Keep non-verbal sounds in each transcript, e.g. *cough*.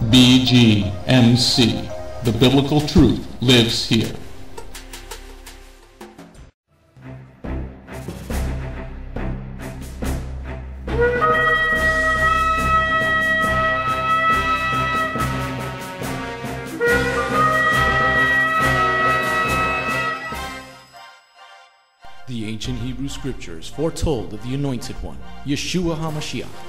BGMC. The biblical truth lives here. The ancient Hebrew scriptures foretold of the Anointed One, Yeshua HaMashiach.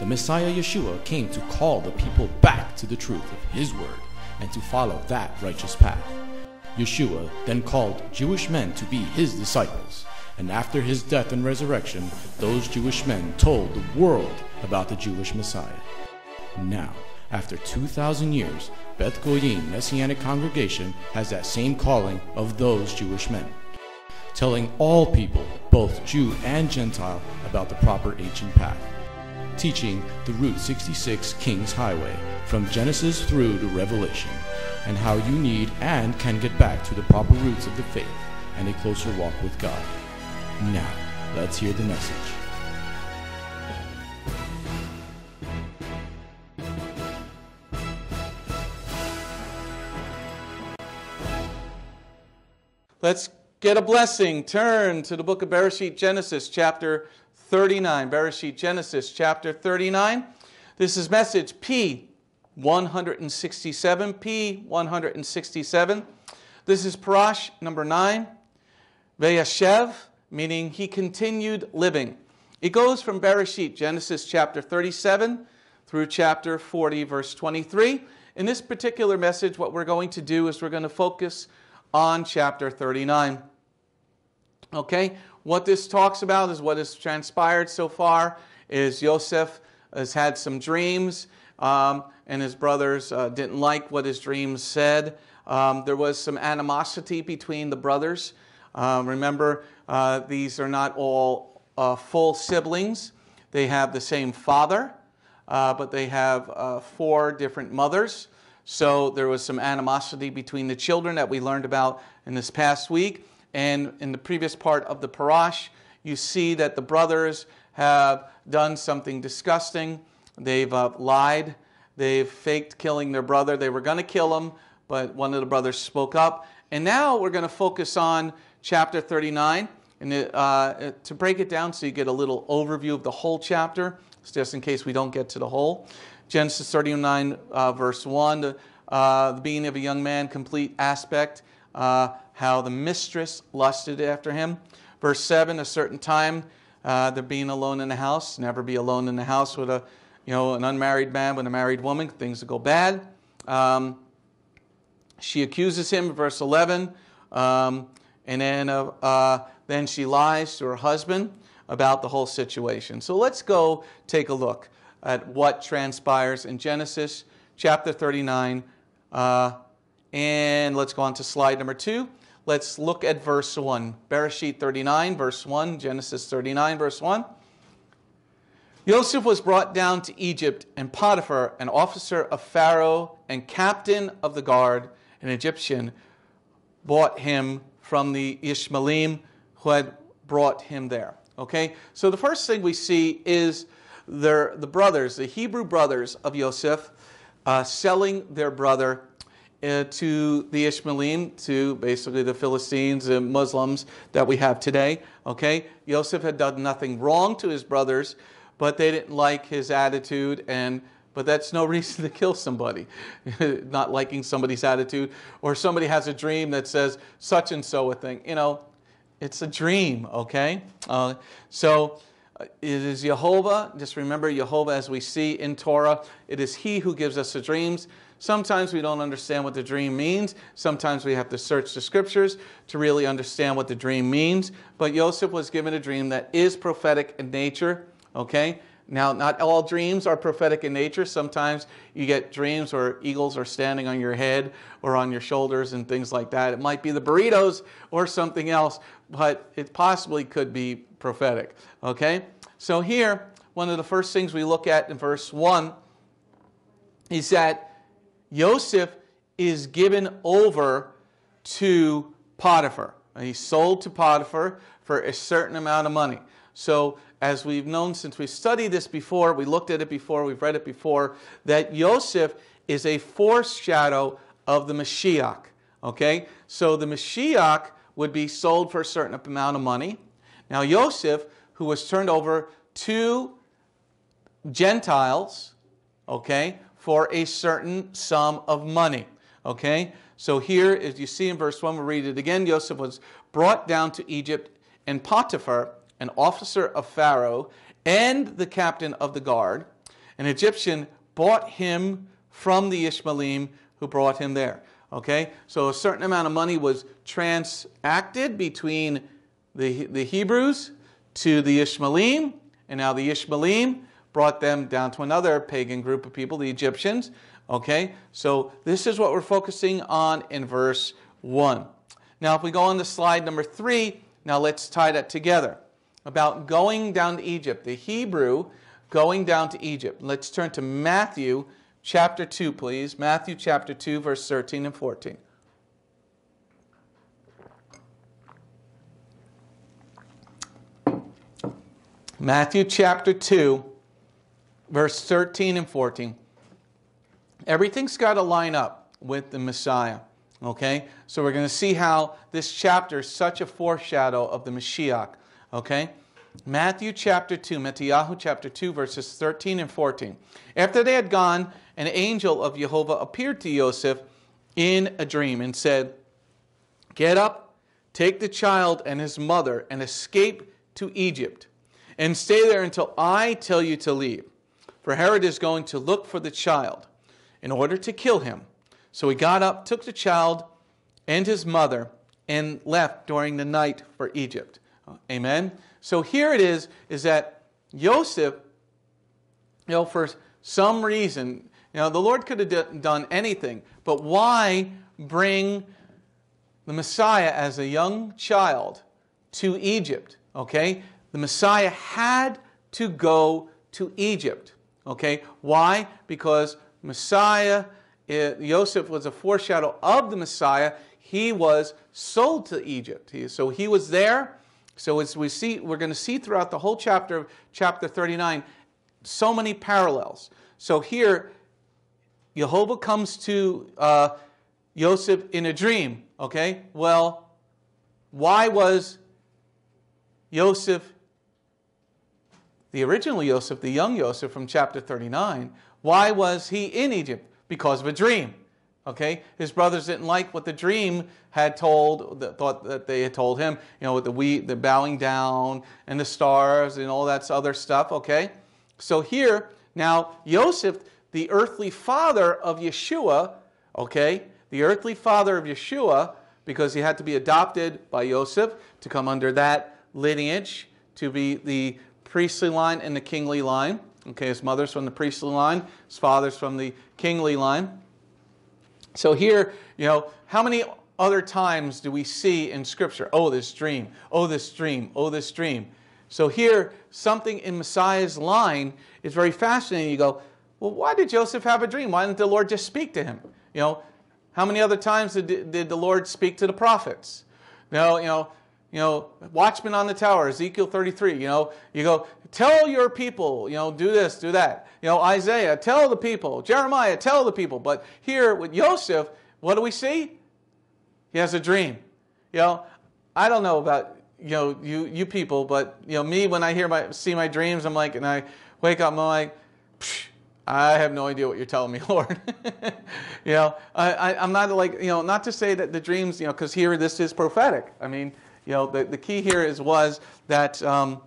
The Messiah Yeshua came to call the people back to the truth of His word and to follow that righteous path. Yeshua then called Jewish men to be His disciples, and after His death and resurrection, those Jewish men told the world about the Jewish Messiah. Now, after 2,000 years, Beth Goyim Messianic Congregation has that same calling of those Jewish men telling all people, both Jew and Gentile, about the proper ancient path. Teaching the Route 66 King's Highway from Genesis through to Revelation, and how you need and can get back to the proper roots of the faith and a closer walk with God. Now, let's hear the message. Let's get a blessing. Turn to the book of Bereshit, Genesis chapter 39. Bereshit, Genesis chapter 39. This is message P 167. P 167. This is Parash number 9. Vayeshev, meaning he continued living. It goes from Bereshit, Genesis chapter 37 through chapter 40, verse 23. In this particular message, what we're going to do is we're going to focus on chapter 39. Okay, what this talks about is what has transpired so far is Joseph has had some dreams, um, and his brothers uh, didn't like what his dreams said. Um, there was some animosity between the brothers. Um, remember, uh, these are not all uh, full siblings. They have the same father, uh, but they have uh, four different mothers. So there was some animosity between the children that we learned about in this past week. And in the previous part of the parash, you see that the brothers have done something disgusting. They've uh, lied. They've faked killing their brother. They were going to kill him, but one of the brothers spoke up. And now we're going to focus on chapter 39. And it, uh, to break it down so you get a little overview of the whole chapter, just in case we don't get to the whole. Genesis 39, uh, verse 1, the, uh, the being of a young man, complete aspect, uh, how the mistress lusted after him. Verse 7, a certain time, uh, they're being alone in the house. Never be alone in the house with a, you know, an unmarried man with a married woman. Things will go bad. Um, she accuses him, verse 11, um, and then, uh, uh, then she lies to her husband about the whole situation. So let's go take a look at what transpires in Genesis chapter 39. Uh, and let's go on to slide number two. Let's look at verse 1. Bereshit 39, verse 1. Genesis 39, verse 1. Joseph was brought down to Egypt, and Potiphar, an officer of Pharaoh and captain of the guard, an Egyptian, bought him from the Ishmaelim who had brought him there. Okay, so the first thing we see is their, the brothers, the Hebrew brothers of Joseph, uh, selling their brother uh, to the Ishmaelim, to basically the Philistines and Muslims that we have today. Okay, Joseph had done nothing wrong to his brothers, but they didn't like his attitude and but that's no *laughs* reason to kill somebody, *laughs* not liking somebody's attitude, or somebody has a dream that says such and so a thing. You know, it's a dream, okay? Uh, so it is Jehovah. Just remember Jehovah as we see in Torah. It is He who gives us the dreams. Sometimes we don't understand what the dream means. Sometimes we have to search the scriptures to really understand what the dream means. But Joseph was given a dream that is prophetic in nature, okay? Now, not all dreams are prophetic in nature. Sometimes you get dreams where eagles are standing on your head or on your shoulders and things like that. It might be the burritos or something else, but it possibly could be prophetic. Okay? So, here, one of the first things we look at in verse 1 is that Joseph is given over to Potiphar. He's sold to Potiphar for a certain amount of money. So as we've known since we studied this before, we looked at it before, we've read it before, that Joseph is a foreshadow of the Mashiach. Okay? So the Mashiach would be sold for a certain amount of money. Now, Joseph, who was turned over to Gentiles, okay, for a certain sum of money. Okay? So here, as you see in verse 1, we'll read it again. Joseph was brought down to Egypt, and Potiphar, an officer of Pharaoh, and the captain of the guard, an Egyptian, bought him from the Ishmaelim who brought him there. Okay? So a certain amount of money was transacted between the, the Hebrews to the Ishmaelim, and now the Ishmaelim brought them down to another pagan group of people, the Egyptians. Okay? So this is what we're focusing on in verse 1. Now, if we go on to slide number 3, now let's tie that together. About going down to Egypt, the Hebrew going down to Egypt. Let's turn to Matthew chapter 2, please. Matthew chapter 2, verse 13 and 14. Matthew chapter 2, verse 13 and 14. Everything's got to line up with the Messiah. Okay? So we're going to see how this chapter is such a foreshadow of the Mashiach. Okay? Matthew chapter 2, Matthew chapter 2, verses 13 and 14. After they had gone, an angel of Jehovah appeared to Joseph in a dream and said, Get up, take the child and his mother, and escape to Egypt, and stay there until I tell you to leave. For Herod is going to look for the child in order to kill him. So he got up, took the child and his mother, and left during the night for Egypt. Amen. So here it is, is that Joseph, you know, for some reason, you know, the Lord could have done anything, but why bring the Messiah as a young child to Egypt? Okay? The Messiah had to go to Egypt. Okay? Why? Because Messiah, Joseph was a foreshadow of the Messiah. He was sold to Egypt. So he was there so as we see, we're going to see throughout the whole chapter of chapter 39, so many parallels. So here, Jehovah comes to uh, Joseph in a dream. Okay, well, why was Joseph, the original Joseph, the young Joseph from chapter 39, why was he in Egypt? Because of a dream. Okay, his brothers didn't like what the dream had told, thought that they had told him, you know, with the wheat, the bowing down, and the stars, and all that other stuff. Okay, so here now Joseph, the earthly father of Yeshua, okay, the earthly father of Yeshua, because he had to be adopted by Joseph to come under that lineage, to be the priestly line and the kingly line. Okay, his mother's from the priestly line, his father's from the kingly line. So here, you know, how many other times do we see in Scripture, oh, this dream, oh, this dream, oh, this dream? So here, something in Messiah's line is very fascinating. You go, well, why did Joseph have a dream? Why didn't the Lord just speak to him? You know, how many other times did, did the Lord speak to the prophets? Know, you know, you know, watchman on the tower, Ezekiel 33, you know, you go, tell your people, you know, do this, do that. You know, Isaiah, tell the people. Jeremiah, tell the people. But here with Joseph, what do we see? He has a dream. You know, I don't know about, you know, you, you people, but, you know, me, when I hear my, see my dreams, I'm like, and I wake up, I'm like, I have no idea what you're telling me, *laughs* Lord. you know, I, I, I'm not like, you know, not to say that the dreams, you know, because here this is prophetic. I mean, you know, the, the key here is was that, um,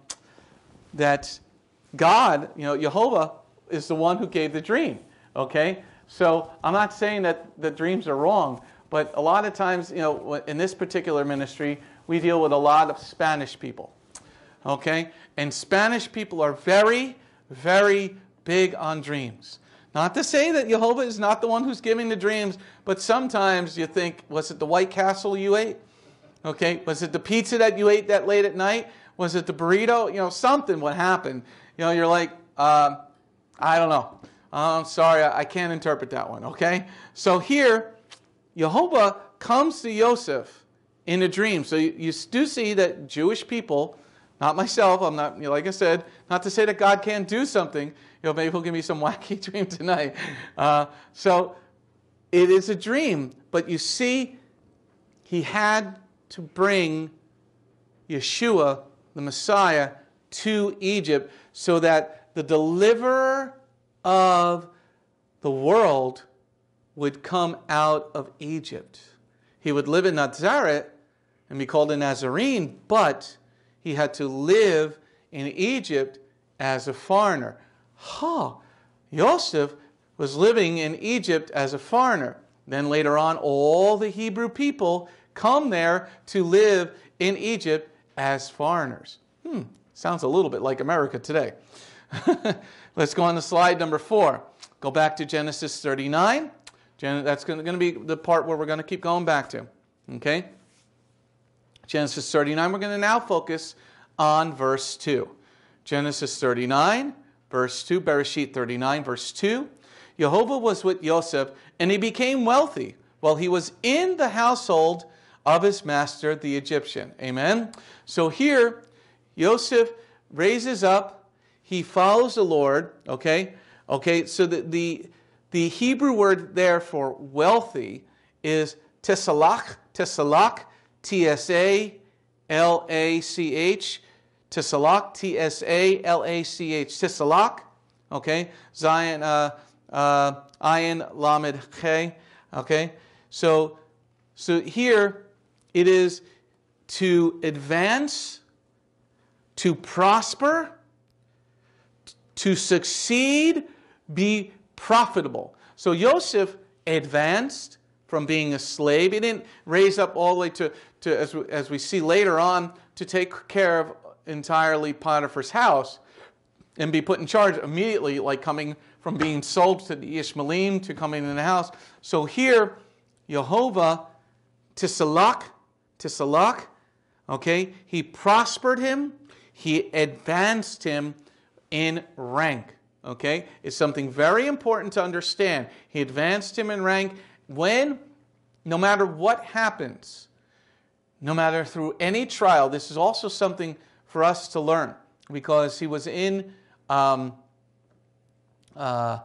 that God, you know, Jehovah is the one who gave the dream. Okay? So I'm not saying that the dreams are wrong, but a lot of times, you know, in this particular ministry, we deal with a lot of Spanish people. Okay? And Spanish people are very, very big on dreams. Not to say that Jehovah is not the one who's giving the dreams, but sometimes you think, was it the White Castle you ate? Okay, was it the pizza that you ate that late at night? Was it the burrito? You know, something what happened. You know, you're like, uh, I don't know. Uh, I'm sorry, I, can't interpret that one. Okay, so here, Jehovah comes to Joseph in a dream. So you, you do see that Jewish people Not myself. I'm not, you know, like I said, not to say that God can't do something. You know, maybe He'll give me some *laughs* wacky dream tonight. Uh, so it is a dream, but you see, He had to bring Yeshua, the Messiah, to Egypt so that the deliverer of the world would come out of Egypt. He would live in Nazareth and be called a Nazarene, but he had to live in Egypt as a foreigner. Huh. Joseph was living in Egypt as a foreigner. Then later on, all the Hebrew people come there to live in Egypt as foreigners. Hmm, sounds a little bit like America today. *laughs* Let's go on to slide number four. Go back to Genesis 39. That's going to be the part where we're going to keep going back to. Okay? Genesis 39, we're going to now focus on verse 2. Genesis 39, verse 2, Bereshit 39, verse 2. Jehovah was with Joseph, and he became wealthy while he was in the household of his master, the Egyptian. Amen? So here, Joseph raises up, he follows the Lord, okay? Okay, so the, the, the Hebrew word there for wealthy is tesalach, tesalach, T S A L A C H, tesalach, T S A L A C H, tesalach, okay? Zion, uh, uh, ayin, lamed, che, okay? So, so here it is to advance, to prosper, to succeed, be profitable. So Joseph advanced from being a slave. He didn't raise up all the way to, to as, we, as we see later on, to take care of entirely Potiphar's house and be put in charge immediately, like coming from being sold to the Ishmaelim to coming in the house. So here, Jehovah, Tisalak, Tisalak, okay, he prospered him, he advanced him in rank. Okay? It's something very important to understand. He advanced him in rank when, no matter what happens, no matter through any trial, this is also something for us to learn because he was in um, uh,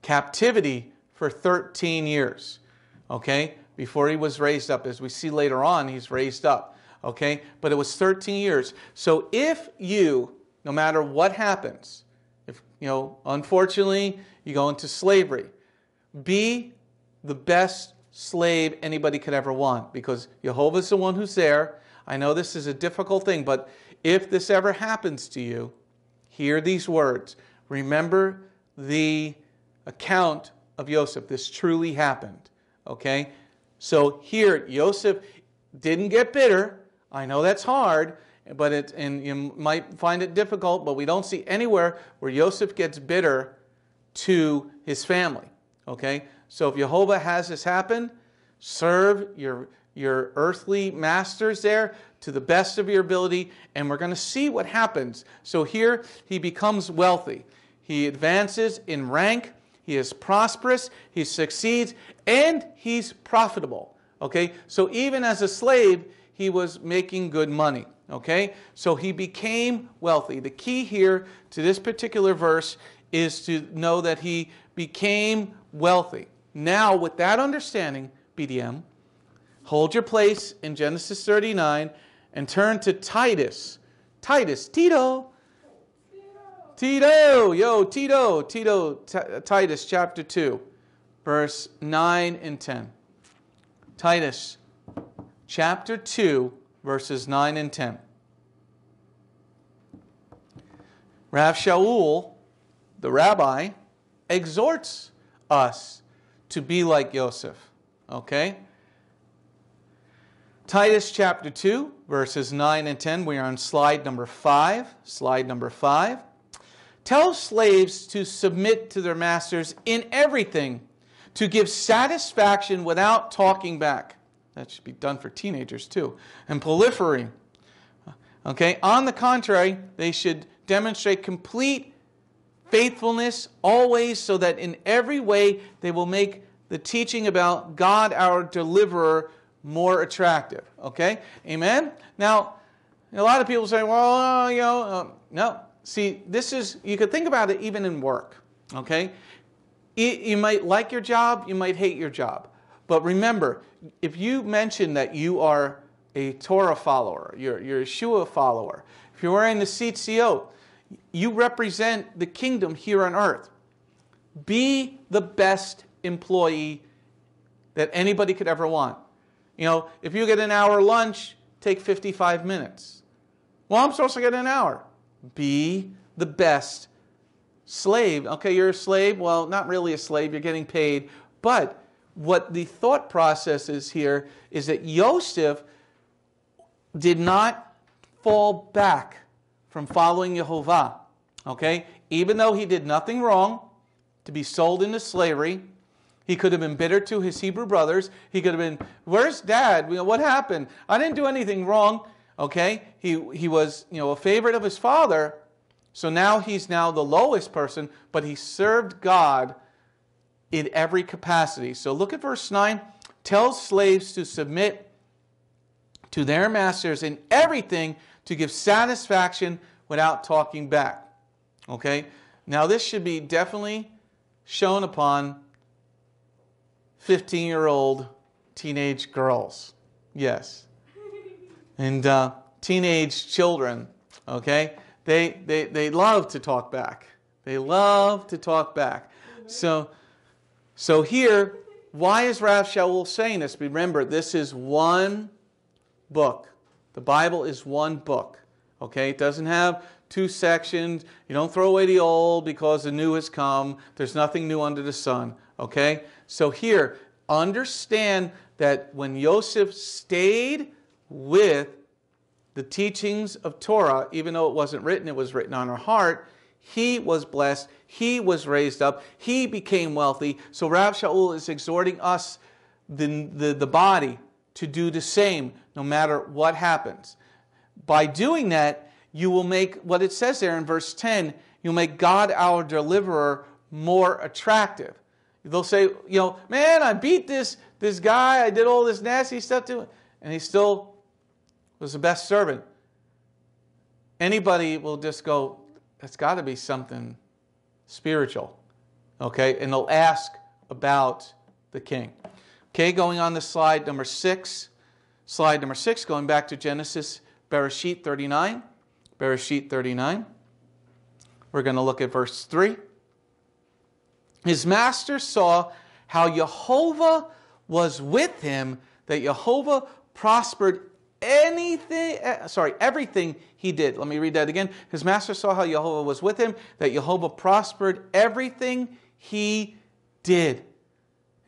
captivity for 13 years. Okay? Before he was raised up. As we see later on, he's raised up. Okay? But it was 13 years. So if you, no matter what happens, if, you know, unfortunately, you go into slavery. Be the best slave anybody could ever want because Jehovah's the one who's there. I know this is a difficult thing, but if this ever happens to you, hear these words. Remember the account of Joseph. This truly happened. Okay? So here, Joseph didn't get bitter. I know that's hard, but it, and you might find it difficult, but we don't see anywhere where Joseph gets bitter to his family. Okay? So if Jehovah has this happen, serve your, your earthly masters there to the best of your ability, and we're going to see what happens. So here he becomes wealthy. He advances in rank, he is prosperous, he succeeds, and he's profitable. Okay? So even as a slave, he was making good money. Okay? So he became wealthy. The key here to this particular verse is to know that he became wealthy. Now, with that understanding, BDM, hold your place in Genesis 39 and turn to Titus. Titus, Tito. Tito, yo, Tito, Tito, T Titus chapter 2, verse 9 and 10. Titus chapter 2, verses 9 and 10. Rav Shaul, the rabbi, exhorts us to be like Joseph. Okay? Titus chapter 2, verses 9 and 10. We are on slide number 5. Slide number 5. Tell slaves to submit to their masters in everything, to give satisfaction without talking back that should be done for teenagers too. And proliferating. Okay, on the contrary, they should demonstrate complete faithfulness always so that in every way they will make the teaching about God our deliverer more attractive. Okay? Amen? Now, A lot of people say, well, uh, you know, uh, no. See, this is, you could think about it even in work, okay? You, might like your job, you might hate your job. But remember, if you mention that you are a Torah follower, you're, you're a Yeshua follower, if you're wearing the CCO, you represent the kingdom here on earth. Be the best employee that anybody could ever want. You know, if you get an hour lunch, take 55 minutes. Well, I'm supposed to get an hour. Be the best slave. Okay, you're a slave. Well, not really a slave, you're getting paid. But what the thought process is here is that Yosef did not fall back from following Jehovah. Okay? Even though he did nothing wrong to be sold into slavery, he could have been bitter to his Hebrew brothers. He could have been, Where's dad? What happened? I didn't do anything wrong. Okay? He, he was you know, a favorite of his father. So now he's now the lowest person, but he served God in every capacity. So look at verse 9. Tells slaves to submit to their masters in everything to give satisfaction without talking back. Okay? Now, this should be definitely shown upon 15 year old teenage girls. Yes. And uh, teenage children, okay? They, they, they love to talk back. They love to talk back. So, so here, why is Rav Shaul saying this? Remember, this is one book. The Bible is one book. Okay? It doesn't have two sections. You don't throw away the old because the new has come. There's nothing new under the sun. Okay? So here, understand that when Joseph stayed with the teachings of Torah, even though it wasn't written, it was written on her heart, he was blessed, he was raised up, he became wealthy. So Rav Shaul is exhorting us, the, the, the body, to do the same no matter what happens. By doing that, you will make what it says there in verse 10 you'll make God our deliverer more attractive. They'll say, you know, man, I beat this, this guy, I did all this nasty stuff to him, and he still was the best servant. Anybody will just go, it's got to be something spiritual. Okay? And they'll ask about the king. Okay, going on to slide number six. Slide number six, going back to Genesis, Bereshit 39. Bereshit 39. We're going to look at verse 3. His master saw how Jehovah was with him, that Jehovah prospered anything, eh, sorry, everything he did. Let me read that again. His master saw how Jehovah was with him, that Jehovah prospered everything he did.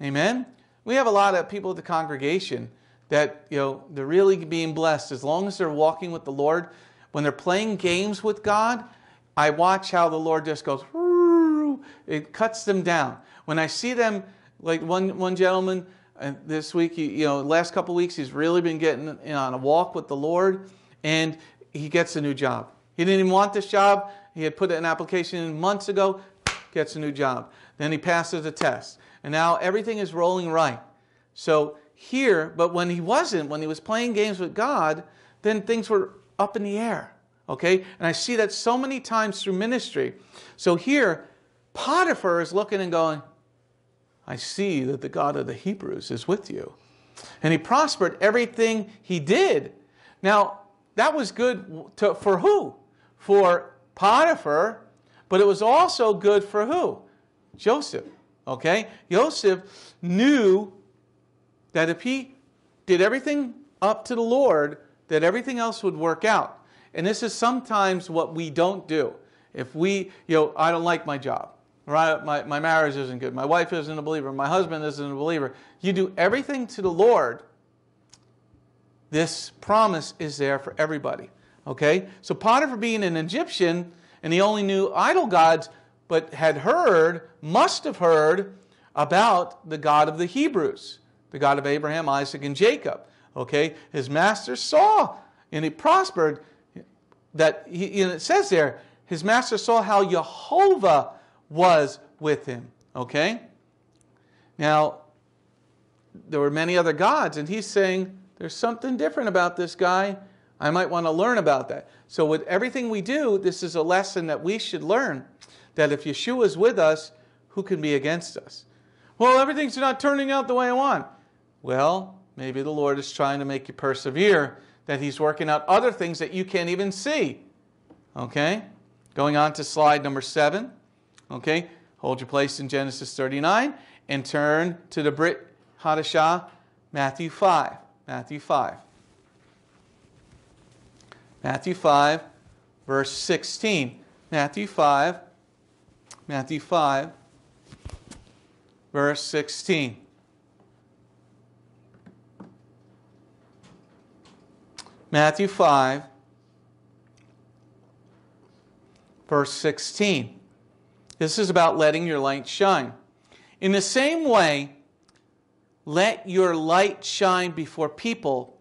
Amen. We have a lot of people at the congregation that, you know, they're really being blessed as long as they're walking with the Lord. When they're playing games with God, I watch how the Lord just goes, it cuts them down. When I see them, like one, one gentleman, and this week, you know, last couple weeks, he's really been getting on a walk with the Lord, and he gets a new job. He didn't even want this job. He had put an application in months ago, gets a new job. Then he passes a test, and now everything is rolling right. So here, but when he wasn't, when he was playing games with God, then things were up in the air. Okay? And I see that so many times through ministry. So here, Potiphar is looking and going, I see that the God of the Hebrews is with you. And he prospered everything he did. Now, that was good to, for who? For Potiphar, but it was also good for who? Joseph. Okay? Joseph knew that if he did everything up to the Lord, that everything else would work out. And this is sometimes what we don't do. If we, you know, I don't like my job. Right? My, my marriage isn't good. My wife isn't a believer. My husband isn't a believer. You do everything to the Lord. This promise is there for everybody. Okay? So Potiphar being an Egyptian, and he only knew idol gods, but had heard, must have heard, about the God of the Hebrews, the God of Abraham, Isaac, and Jacob. Okay? His master saw, and he prospered. That he, and it says there, his master saw how Jehovah was with him. Okay? Now, there were many other gods, and he's saying, there's something different about this guy. I might want to learn about that. So, with everything we do, this is a lesson that we should learn that if Yeshua is with us, who can be against us? Well, everything's not turning out the way I want. Well, maybe the Lord is trying to make you persevere, that He's working out other things that you can't even see. Okay? Going on to slide number seven. Okay? Hold your place in Genesis 39 and turn to the Brit Hadashah, Matthew 5. Matthew 5. Matthew 5, verse 16. Matthew 5, Matthew 5, verse 16. Matthew 5, verse 16. This is about letting your light shine. In the same way, let your light shine before people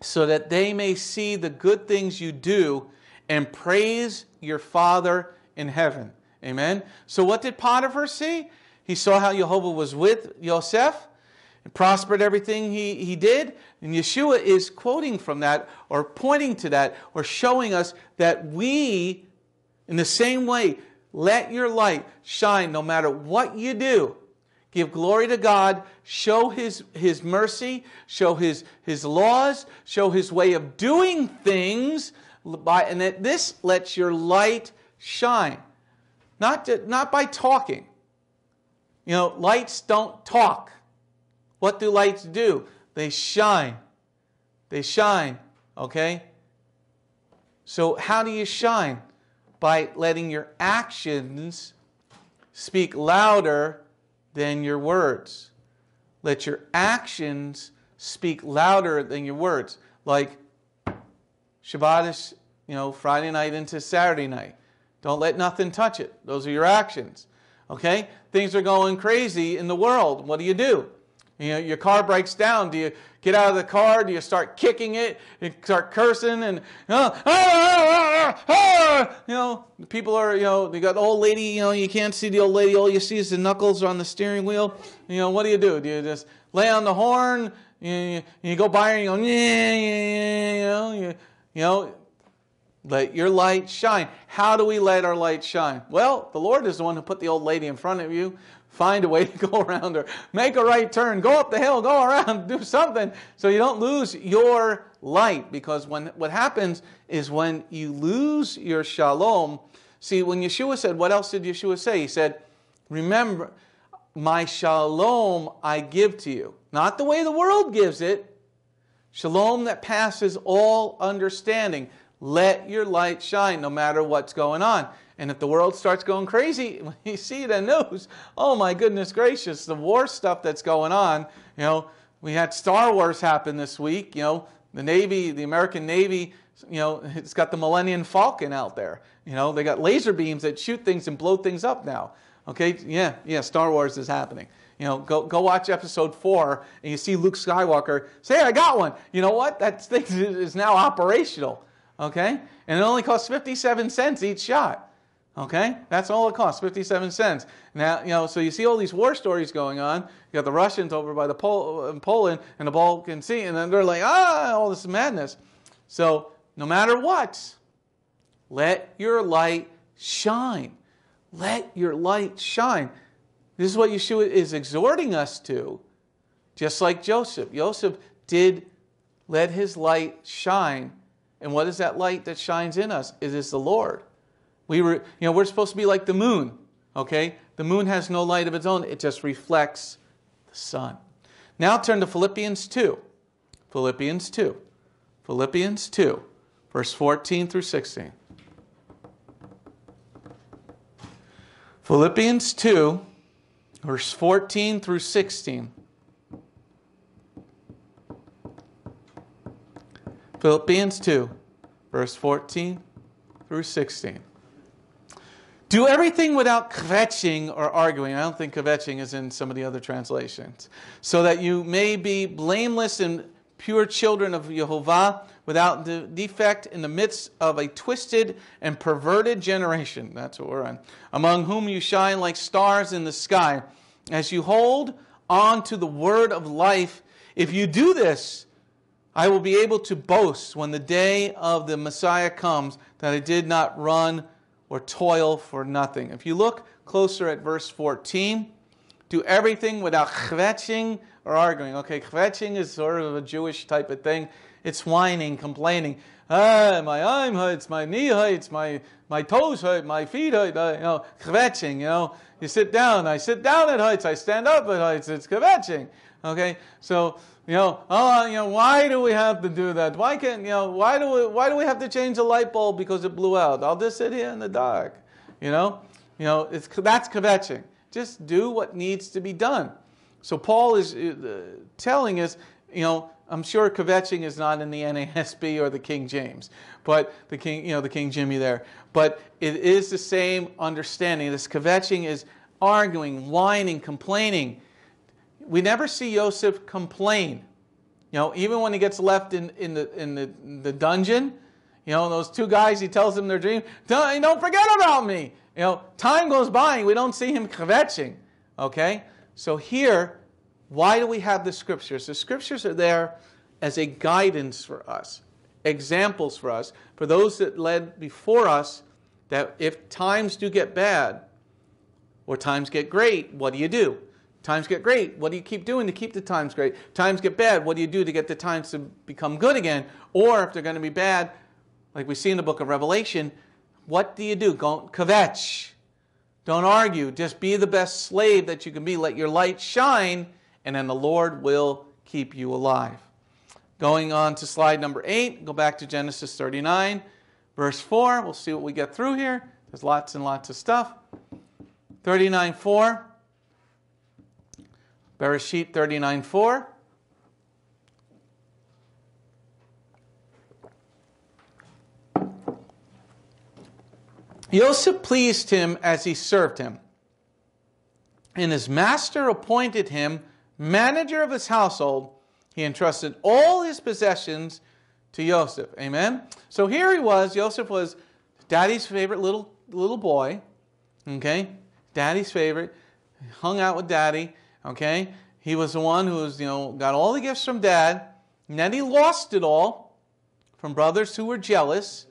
so that they may see the good things you do and praise your Father in heaven. Amen. So, what did Potiphar see? He saw how Jehovah was with Yosef and prospered everything he, he did. And Yeshua is quoting from that or pointing to that or showing us that we, in the same way, let your light shine no matter what you do. Give glory to God, show his, his mercy, show his, his laws, show his way of doing things, by, and that this lets your light shine. Not, to, not by talking. You know, lights don't talk. What do lights do? They shine. They shine, okay? So, how do you shine? By letting your actions speak louder than your words. Let your actions speak louder than your words. Like Shabbat is, you know, Friday night into Saturday night. Don't let nothing touch it. Those are your actions. Okay? Things are going crazy in the world. What do you do? You know, your car breaks down. Do you get out of the car? Do you start kicking it? You start cursing and uh, ah, ah, ah, you know, people are you know they got the old lady. You know, you can't see the old lady. All you see is the knuckles on the steering wheel. You know, what do you do? Do you just lay on the horn? You, you, you go by and you go yeah, you know, you, you know. Let your light shine. How do we let our light shine? Well, the Lord is the one who put the old lady in front of you. Find a way *laughs* to go around or Make a right turn. Go up the hill. Go around. Do something so you don't lose your light. Because when what happens is when you lose your shalom. See, when Yeshua said, what else did Yeshua say? He said, Remember, my shalom I give to you. Not the way the world gives it. Shalom that passes all understanding. Let your light shine no matter what's going on. And if the world starts going crazy, *laughs* when you see the news, oh my goodness gracious, the war stuff that's going on, you know, we had Star Wars happen this week, you know, the Navy, the American Navy, you know, *laughs* it's got the Millennium Falcon out there. You know, they got laser beams that shoot things and blow things up now. Okay, yeah, yeah, Star Wars is happening. You know, go, go watch episode four and you see Luke Skywalker say, I got one. You know what? That *laughs* thing is now operational okay? And it only costs 57 cents each shot. Okay? That's all it costs, 57 cents. Now, you know, so you see all these war stories going on. You got the Russians over by the Pol- Poland and the Balkan Sea, and then they're like, ah, all this madness. So, no matter what, let your light shine. Let your light shine. This is what Yeshua is exhorting us to, just like Joseph. Joseph did let his light shine and what is that light that shines in us? It is the Lord. We were, you know, we're supposed to be like the moon, okay? The moon has no light of its own, it just reflects the sun. Now turn to Philippians 2. Philippians 2. Philippians 2, verse 14 through 16. Philippians 2, verse 14 through 16. Philippians 2, verse 14 through 16. Do everything without kvetching or arguing. I don't think kvetching is in some of the other translations. So that you may be blameless and pure children of Jehovah without defect in the midst of a twisted and perverted generation. That's what we're on. Among whom you shine like stars in the sky. As you hold on to the word of life, if you do this, I will be able to boast when the day of the Messiah comes that I did not run or toil for nothing. If you look closer at verse 14, do everything without kvetching or arguing. Okay, kvetching is sort of a Jewish type of thing. It's whining, complaining. Ah, my arm hurts, my knee hurts, my, my toes hurt, my feet hurt. Uh, you know, kvetching, you know. You sit down, I sit down, it hurts. I stand up, it hurts. It's kvetching. Okay, so you know, oh, you know, why do we have to do that? Why can't you know? Why do we why do we have to change the light bulb because it blew out? I'll just sit here in the dark. You know, you know, it's that's kvetching. Just do what needs to be done. So Paul is uh, telling us, you know, I'm sure kvetching is not in the NASB or the King James, but the King, you know, the King Jimmy there. But it is the same understanding. This kvetching is arguing, whining, complaining. We never see Joseph complain. You know, even when he gets left in, in, the, in the, the dungeon, you know, those two guys, he tells them their dream, don't, don't forget about me. You know, time goes by and we don't see him kvetching. Okay? So here, why do we have the scriptures? The scriptures are there as a guidance for us, examples for us, for those that led before us, that if times do get bad or times get great, what do you do? Times get great. What do you keep doing to keep the times great? Times get bad. What do you do to get the times to become good again? Or if they're going to be bad, like we see in the book of Revelation, what do you do? Don't kvetch. Don't argue. Just be the best slave that you can be. Let your light shine and then the Lord will keep you alive. Going on to slide number eight, go back to Genesis 39, verse 4. We'll see what we get through here. There's lots and lots of stuff. 39 4. Bereshit 39 4. Joseph pleased him as he served him, and his master appointed him manager of his household, he entrusted all his possessions to Joseph. Amen? So here he was. Joseph was daddy's favorite little, little boy. Okay? Daddy's favorite. Hung out with daddy. Okay? He was the one who was, you know, got all the gifts from dad. And then he lost it all from brothers who were jealous.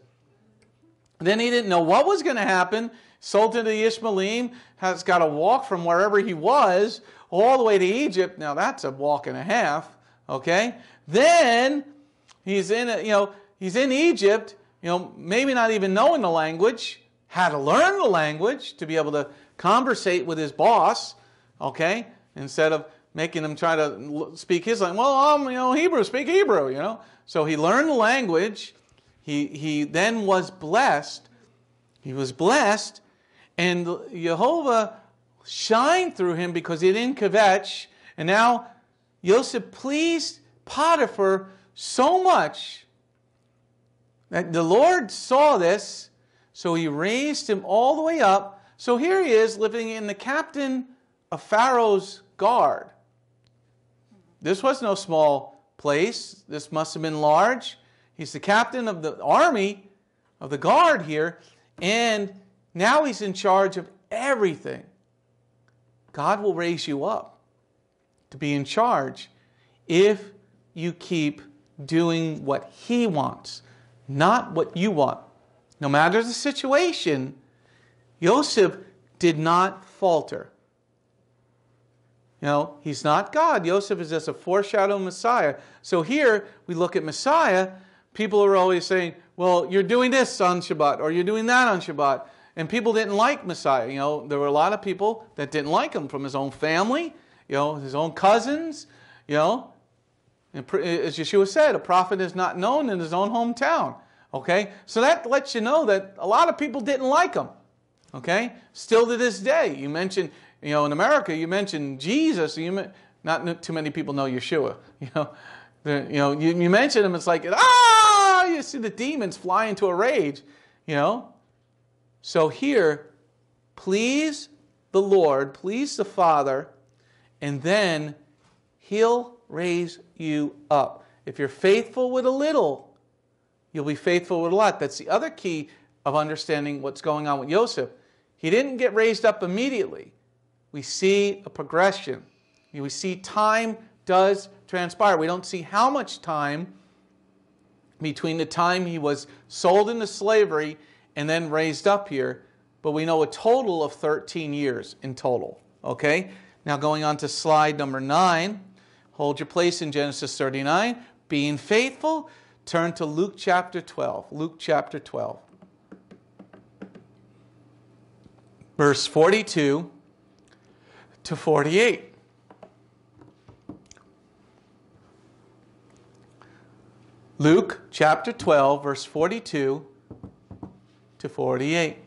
Then he didn't know what was going to happen. Sold to the Ishmaelim, has got to walk from wherever he was all the way to Egypt. Now that's a walk and a half, okay? Then he's in, you know, he's in Egypt, you know, maybe not even knowing the language, had to learn the language to be able to conversate with his boss, okay? Instead of making him try to speak his language. Well, I'm, you know, Hebrew, speak Hebrew, you know? So he learned the language. He, he then was blessed. He was blessed, and Jehovah shined through him because he didn't kvetch. And now Joseph pleased Potiphar so much that the Lord saw this, so he raised him all the way up. So here he is living in the captain of Pharaoh's guard. This was no small place. This must have been large. He's the captain of the army, of the guard here, and now he's in charge of everything. God will raise you up to be in charge if you keep doing what He wants, not what you want. No matter the situation, Joseph did not falter. You know, he's not God. Joseph is just a foreshadow Messiah. So here we look at Messiah. People are always saying, well, you're doing this on Shabbat or you're doing that on Shabbat. And people didn't like Messiah. You know, there were a lot of people that didn't like him from his own family, you know, his own cousins, you know. And eh, as Yeshua said, a prophet is not known in his own hometown. Okay? So that lets you know that a lot of people didn't like him. Okay? Still to this day. You mentioned, you know, in America, you mention Jesus. You not too many people know Yeshua. *laughs* You know, you know, you, you mention him, it's like, ah, you see the demons fly into a rage. You know, so here, please the Lord, please the Father, and then He'll raise you up. If you're faithful with a little, you'll be faithful with a lot. That's the other key of understanding what's going on with Joseph. He didn't get raised up immediately. We see a progression. We see time does transpire. We don't see how much time between the time he was sold into slavery and then raised up here, but we know a total of 13 years in total. Okay? Now, going on to slide number nine, hold your place in Genesis 39. Being faithful, turn to Luke chapter 12. Luke chapter 12. Verse 42 to 48. Luke chapter 12, verse 42 to 48.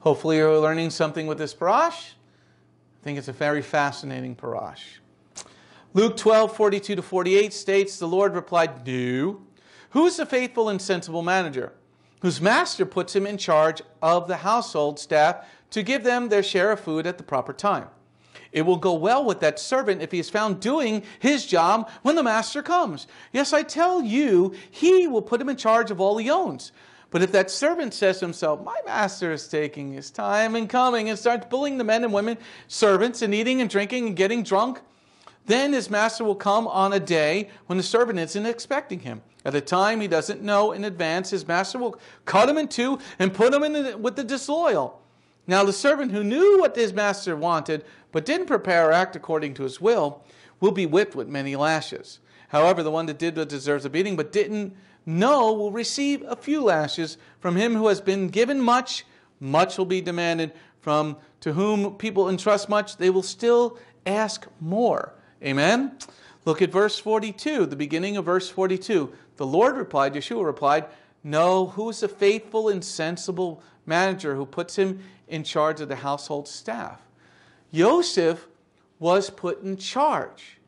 Hopefully, you're learning something with this parash. I think it's a very fascinating parash. Luke 12, 42 to 48 states, The Lord replied, No. Who is the faithful and sensible manager, whose master puts him in charge of the household staff to give them their share of food at the proper time? It will go well with that servant if he is found doing his job when the master comes. Yes, I tell you, he will put him in charge of all he owns. But if that servant says to himself, My master is taking his time and coming, and starts bullying the men and women, servants, and eating and drinking and getting drunk, then his master will come on a day when the servant isn't expecting him. At a time he doesn't know in advance, his master will cut him in two and put him in with the disloyal. Now, the servant who knew what his master wanted, but didn't prepare or act according to his will, will be whipped with many lashes. However, the one that did what deserves a beating, but didn't know, will receive a few lashes. From him who has been given much, much will be demanded. From to whom people entrust much, they will still ask more. Amen? Look at verse 42, the beginning of verse 42. The Lord replied, Yeshua replied, No, who is a faithful and sensible manager who puts him in charge of the household staff. Joseph was put in charge.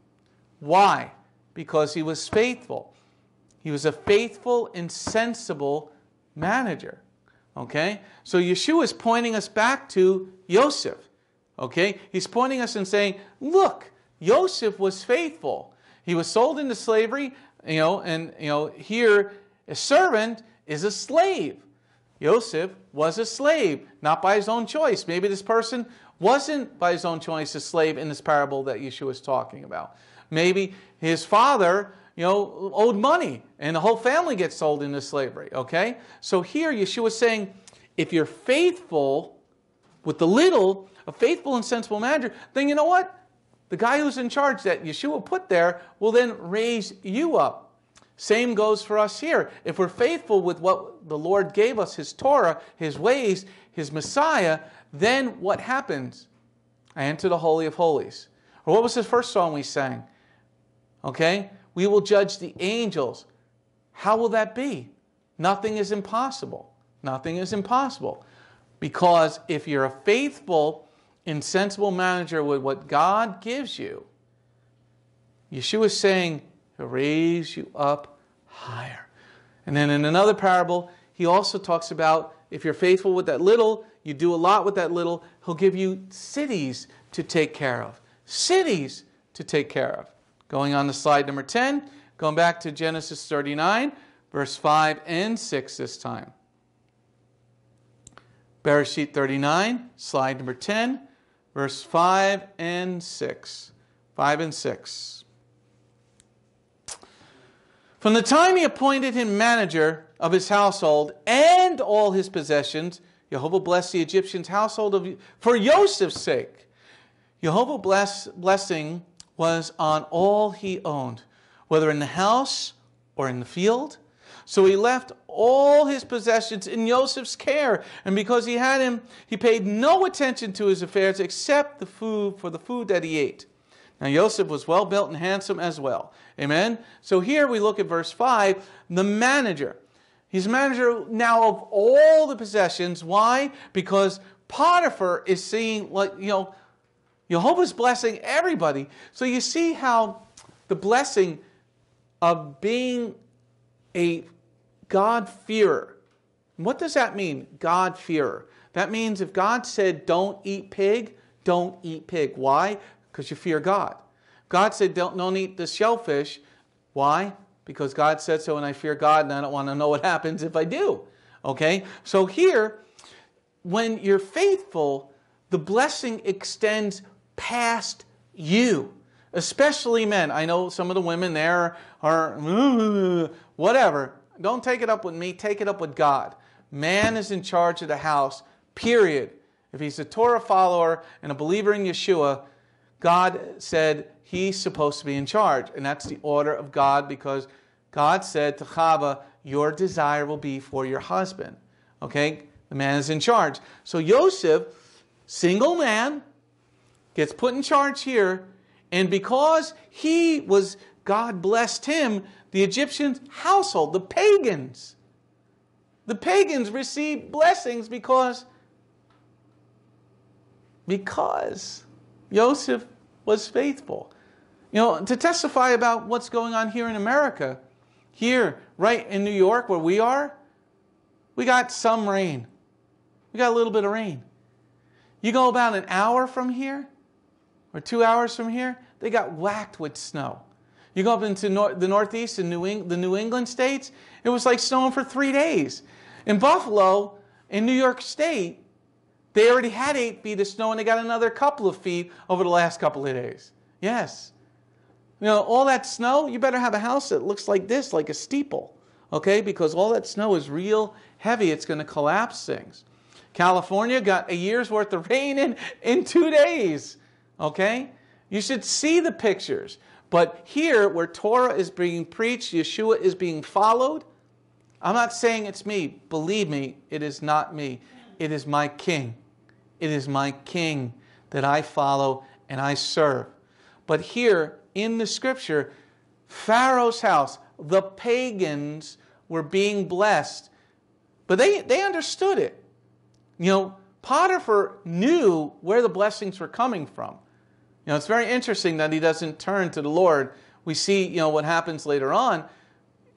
Why? Because he was faithful. He was a faithful and sensible manager. Okay? So Yeshua is pointing us back to Joseph. Okay? He's pointing us and saying, look, Joseph was faithful. He was sold into slavery, you know, and you know, here a servant is a slave. Joseph was a slave, not by his own choice. Maybe this person wasn't by his own choice a slave in this parable that Yeshua is talking about. Maybe his father, you know, owed money and the whole family gets sold into slavery, okay? So here Yeshua is saying, if you're faithful with the little, a faithful and sensible manager, then you know what? The guy who's in charge that Yeshua put there will then raise you up same goes for us here. If we're faithful with what the Lord gave us, His Torah, His ways, His Messiah, then what happens? I enter the Holy of Holies. Or what was the first song we sang? Okay? We will judge the angels. How will that be? Nothing is impossible. Nothing is impossible. Because if you're a faithful, insensible manager with what God gives you, Yeshua is saying, He'll raise you up higher. And then in another parable, he also talks about if you're faithful with that little, you do a lot with that little, he'll give you cities to take care of. Cities to take care of. Going on to slide number 10, going back to Genesis 39, verse 5 and 6 this time. Bereshit 39, slide number 10, verse 5 and 6. 5 and 6. From the time he appointed him manager of his household and all his possessions, Jehovah blessed the Egyptian's household of, for Joseph's sake. Jehovah bless, blessing was on all he owned, whether in the house or in the field. So he left all his possessions in Joseph's care, and because he had him, he paid no attention to his affairs except the food for the food that he ate. Now Joseph was well built and handsome as well. Amen? So here we look at verse 5, the manager. He's manager now of all the possessions. Why? Because Potiphar is seeing, like, you know, Jehovah's blessing everybody. So you see how the blessing of being a God-fearer. What does that mean, God-fearer? That means if God said, don't eat pig, don't eat pig. Why? Because you fear God. God said, don't, don't eat the shellfish. Why? Because God said so and I fear God and I don't want to know what *laughs* happens if I do. Okay? So here, when you're faithful, the blessing extends past you. especially men. I know some of the women there are *laughs* whatever. Don't take it up with me, take it up with God. Man is in charge of the house, period. If he's a Torah follower and a believer in Yeshua, God said he's supposed to be in charge. And that's the order of God because God said to Chava, Your desire will be for your husband. Okay? The man is in charge. So Yosef, single man, gets put in charge here. And because he was, God blessed him, the Egyptian household, the pagans, the pagans received blessings because, because Joseph was faithful. You know, to testify about what's going on here in America, here, right in New York where we are, we got some rain. We got a little bit of rain. You go about an hour from here, or two hours from here, they got whacked with snow. You go up into nor- the Northeast and New Eng- the New England states, it was like snowing for three days. In Buffalo, in New York State, they already had eight feet of snow and they got another couple of feet over the last couple of days. Yes. You know, all that snow, you better have a house that looks like this, like a steeple, okay? Because all that snow is real heavy. It's going to collapse things. California got a year's worth of rain in, in two days, okay? You should see the pictures. But here, where Torah is being preached, Yeshua is being followed, I'm not saying it's me. Believe me, it is not me. It is my King. It is my King that I follow and I serve. But here in the scripture, Pharaoh's house, the pagans were being blessed, but they, they understood it. You know, Potiphar knew where the blessings were coming from. You know, it's very interesting that he doesn't turn to the Lord. We see, you know, what happens later on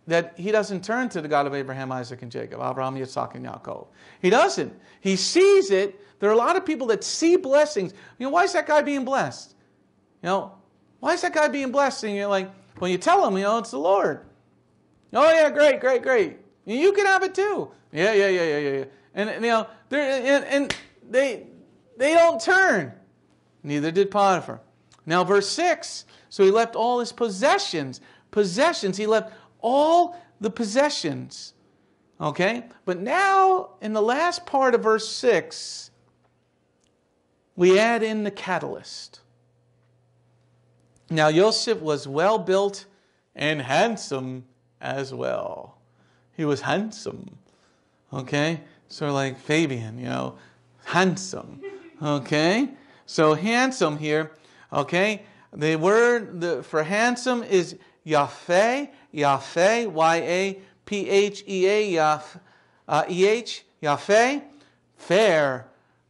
that he doesn't turn to the God of Abraham, Isaac, and Jacob, Abraham, Yitzhak, and Yaakov. He doesn't. He sees it. There are a lot of people that see blessings. You know, why is that guy being blessed? You know, why is that guy being blessed? And you're like, well, you tell him, you know, it's the Lord. Oh yeah, great, great, great. You can have it too. Yeah, yeah, yeah, yeah, yeah. And, and you know, they're and, and they they don't turn. Neither did Potiphar. Now, verse six. So he left all his possessions. Possessions. He left all the possessions. Okay? But now, in the last part of verse 6, we add in the catalyst. Now, Joseph was well built and handsome as well. He was handsome. Okay? Sort of like Fabian, you know, handsome. Okay? So, handsome here, okay? The word the, for handsome is Yafeh, Yafeh, Y A P H E A, uh, E H, fair,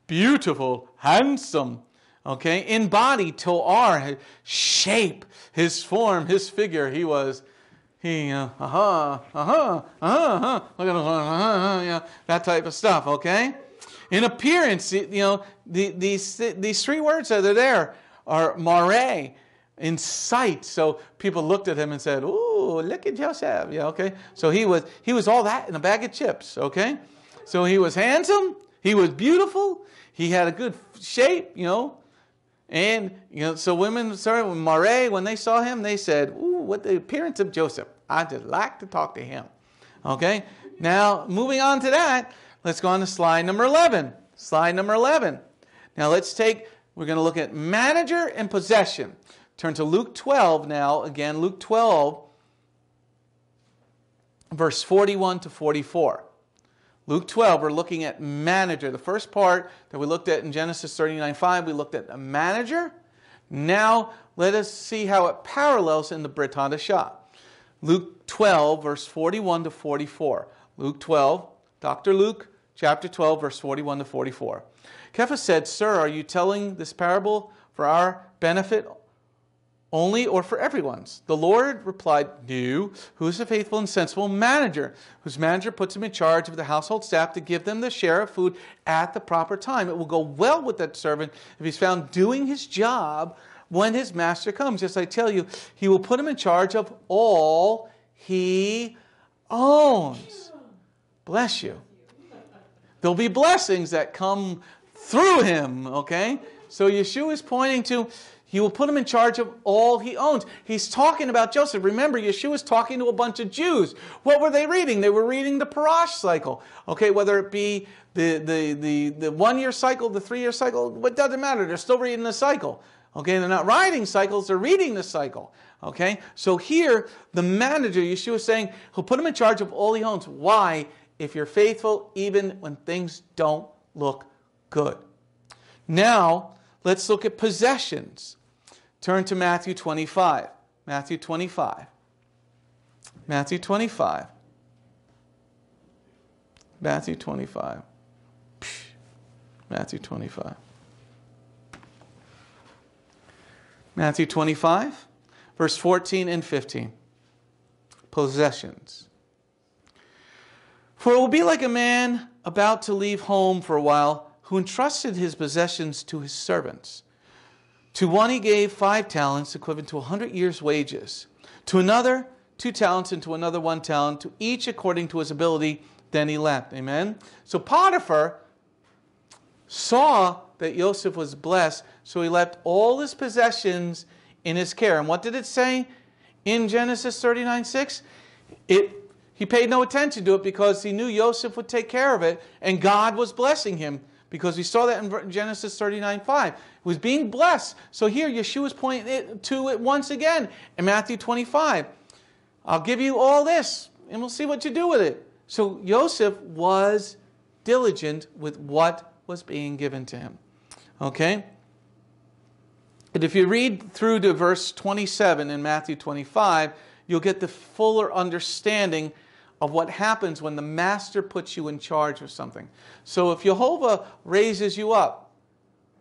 beautiful, handsome. Okay, in body, Toar, shape, his form, his figure, he was, he, uh huh, uh huh, uh huh, look at him, uh-huh, yeah, that type of stuff, okay? In appearance, you know, the, these, these three words that are there are mare, in sight. So people looked at him and said, "Ooh, look at Joseph." Yeah, okay. So he was he was all that in a bag of chips. Okay. So he was handsome. He was beautiful. He had a good shape. You know. And you know, so women with Mare when they saw him, they said, "Ooh, what the appearance of Joseph! I just like to talk to him." Okay. Now moving on to that, let's go on to slide number eleven. Slide number eleven. Now let's take. We're going to look at manager and possession. Turn to Luke 12 now. Again, Luke 12, verse 41 to 44. Luke 12, we're looking at manager. The first part that we looked at in Genesis 39 5, we looked at a manager. Now, let us see how it parallels in the Brit Hadashah. Luke 12, verse 41 to 44. Luke 12, Dr. Luke, chapter 12, verse 41 to 44. Kepha said, Sir, are you telling this parable for our benefit only or for everyone's? The Lord replied, No. Who is a faithful and sensible manager, whose manager puts him in charge of the household staff to give them the share of food at the proper time? It will go well with that servant if he's found doing his job when his master comes. Yes, I tell you, he will put him in charge of all he owns. Bless you. There'll be blessings that come through him, okay? So Yeshua is pointing to he will put him in charge of all he owns. He's talking about Joseph. Remember, Yeshua is talking to a bunch of Jews. What were they reading? They were reading the Parash cycle. Okay, whether it be the, the, the, the one year cycle, the three year cycle, it doesn't matter. They're still reading the cycle. Okay, they're not riding cycles, they're reading the cycle. Okay, so here the manager, Yeshua is saying, he'll put him in charge of all he owns. Why? If you're faithful, even when things don't look good. Now, let's look at possessions. Turn to Matthew 25. Matthew 25. Matthew 25. Matthew 25. Matthew 25. Matthew 25, verse 14 and 15. Possessions. For it will be like a man about to leave home for a while who entrusted his possessions to his servants. To one he gave five talents, equivalent to a hundred years' wages. To another, two talents, and to another one talent, to each according to his ability. Then he left. Amen. So Potiphar saw that Joseph was blessed, so he left all his possessions in his care. And what did it say in Genesis 39 6? It, he paid no attention to it because he knew Joseph would take care of it, and God was blessing him because we saw that in Genesis 39 5 was being blessed. So here Yeshua is pointing to it once again in Matthew 25. I'll give you all this and we'll see what you do with it. So Joseph was diligent with what was being given to him. Okay? And if you read through to verse 27 in Matthew 25, you'll get the fuller understanding of what happens when the master puts you in charge of something. So if Jehovah raises you up,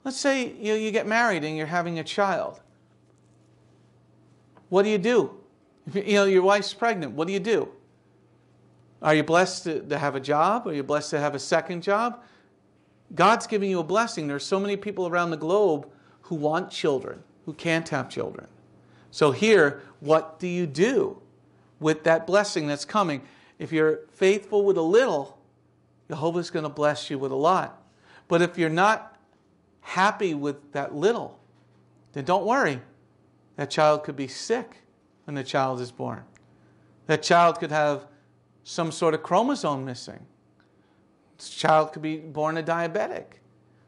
Let's say you, you get married and you're having a child. What do you do? If you know your wife's pregnant, what do you do? Are you blessed to, to have a job? Are you blessed to have a second job? God's giving you a blessing. There's so many people around the globe who want children, who can't have children. So here, what do you do with that blessing that's coming? If you're faithful with a little, Jehovah's going to bless you with a lot. But if you're not happy with that little, then don't worry. That child could be sick when the child is born. That child could have some sort of chromosome missing. This child could be born a diabetic.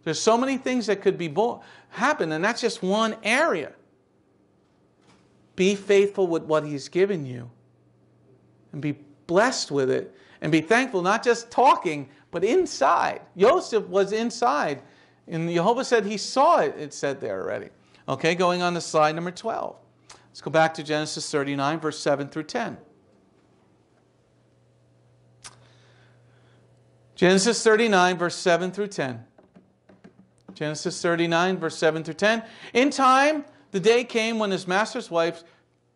There's so many things that could be born, happen, and that's just one area. Be faithful with what He's given you and be blessed with it and be thankful, not just talking, but inside. Joseph was inside and Jehovah said he saw it, it said there already. Okay, going on to slide number 12. Let's go back to Genesis 39, verse 7 through 10. Genesis 39, verse 7 through 10. Genesis 39, verse 7 through 10. In time, the day came when his master's wife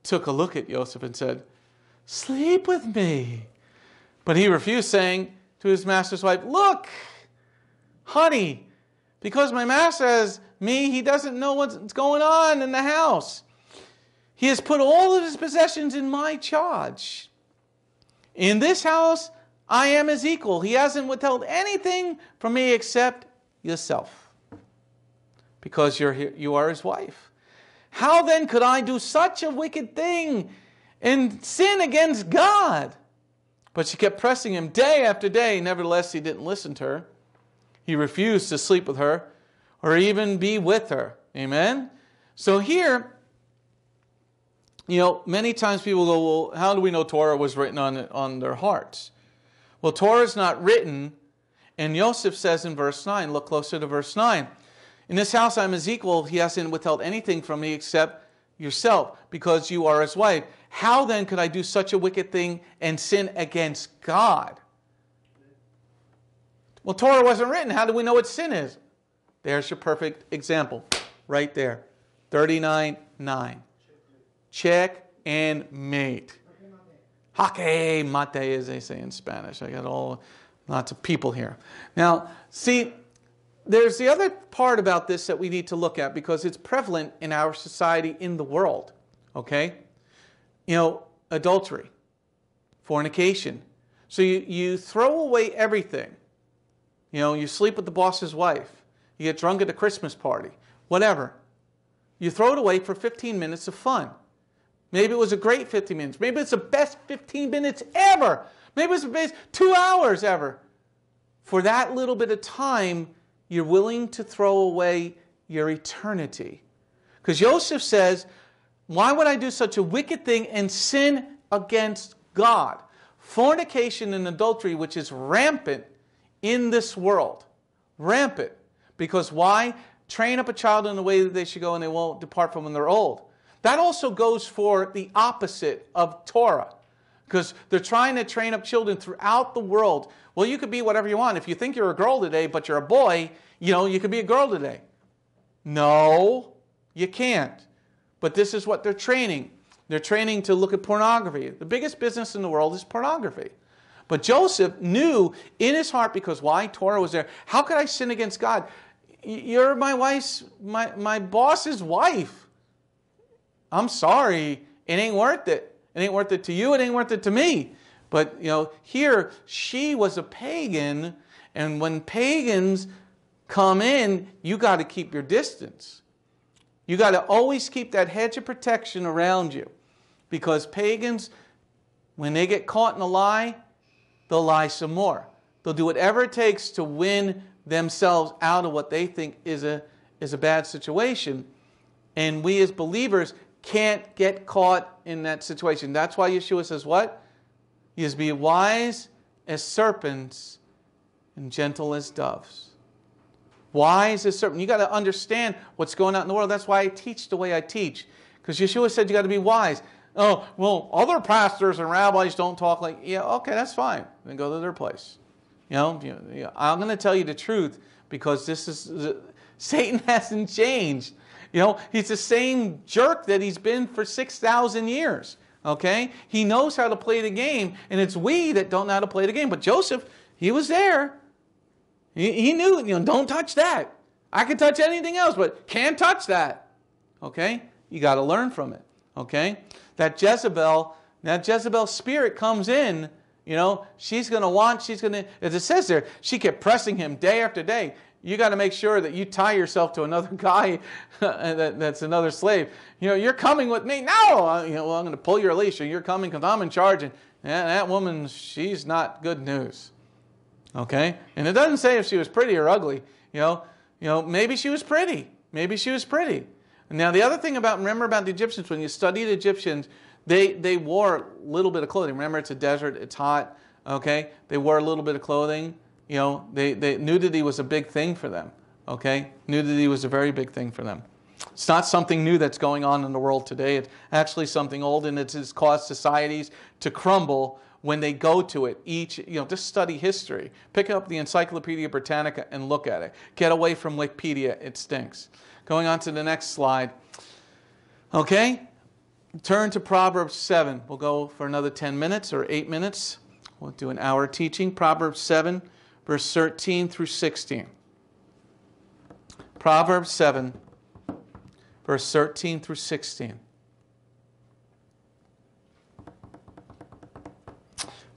took a look at Joseph and said, Sleep with me. But he refused, saying to his master's wife, Look, honey, because my master has me, he doesn't know what's going on in the house. He has put all of his possessions in my charge. In this house, I am his equal. He hasn't withheld anything from me except yourself, because you're you are his wife. How then could I do such a wicked thing and sin against God? But she kept pressing him day after day. Nevertheless, he didn't listen to her. He refused to sleep with her or even be with her. Amen? So here, you know, many times people go, well, how do we know Torah was written on, on their hearts? Well, Torah is not written, and Joseph says in verse 9, look closer to verse 9. In this house I am his equal, he hasn't withheld anything from me except yourself, because you are his wife. How then could I do such a wicked thing and sin against God? Well, Torah wasn't written. How do we know what sin is? There's your perfect example right there. 39 9. Check and mate. Jaque mate, as they say in Spanish. I got all lots of people here. Now, see, there's the other part about this that we need to look at because it's prevalent in our society in the world. Okay? You know, adultery, fornication. So you, you throw away everything you know, you sleep with the boss's wife. You get drunk at a Christmas party. whatever. You throw it away for 15 minutes of fun. Maybe it was a great 15 minutes. Maybe it's the best 15 minutes ever. Maybe it's the best two hours ever. For that little bit of time, you're willing to throw away your eternity. Because Joseph says, Why would I do such a wicked thing and sin against God? Fornication and adultery, which is rampant in this world. Rampant. Because why? Train up a child in the way that they should go and they won't depart from when they're old. That also goes for the opposite of Torah. Because they're trying to train up children throughout the world. Well, you could be whatever you want. If you think you're a girl today, but you're a boy, you know, you could be a girl today. No, you can't. But this is what they're training. They're training to look at pornography. The biggest business in the world is pornography. But Joseph knew in his heart, because why? Torah was there. How could I sin against God? You're my wife's, my, my boss's wife. I'm sorry. It ain't worth it. It ain't worth it to you. It ain't worth it to me. But, you know, here, she was a pagan. And when pagans come in, you got to keep your distance. You got to always keep that hedge of protection around you. Because pagans, when they get caught in a lie, they'll lie some more. They'll do whatever it takes to win themselves out of what they think is a, is a bad situation. And we as believers can't get caught in that situation. That's why Yeshua says what? Is be wise as serpents and gentle as doves. Wise as serpent. You got to understand what's going on in the world. That's why I teach the way I teach. Because Yeshua said you got to be wise. Oh, well, other pastors and rabbis don't talk like, yeah, okay, that's fine. Then go to their place. You know, you know I'm going to tell you the truth because this is, Satan *laughs* hasn't changed. You know, he's the same jerk that he's been for 6,000 years. Okay? He knows how to play the game, and it's we that don't know how to play the game. But Joseph, he was there. He, he knew, you know, don't touch that. I can touch anything else, but can't touch that. Okay? You got to learn from it. Okay? that Jezebel, that Jezebel spirit comes in, you know, she's going to want, she's going to, as it says there, she kept pressing him day after day. You got to make sure that you tie yourself to another *laughs* guy uh, that, that's another slave. You know, you're coming with me. No, uh, you know, well, I'm going to pull your leash, or you're coming because I'm in charge. And yeah, that woman, she's not good news. Okay? And it doesn't say if she was pretty or ugly. You know, you know, maybe she was pretty. Maybe she was pretty. Now, the other thing about, remember about the Egyptians, when you studied Egyptians, they, they wore a little bit of clothing. Remember, it's a desert, it's hot, okay? They wore a little bit of clothing. You know, they, they, nudity was a big thing for them, okay? Nudity was a very big thing for them. It's not something new that's going on in the world today. It's actually something old, and it's caused societies to crumble when they go to it. Each, you know, just study history. Pick up the Encyclopedia Britannica and look at it. Get away from Wikipedia, it stinks. Going on to the next slide. Okay? Turn to Proverbs 7. We'll go for another 10 minutes or 8 minutes. We'll do an hour teaching. Proverbs 7, verse 13 through 16. Proverbs 7, verse 13 through 16.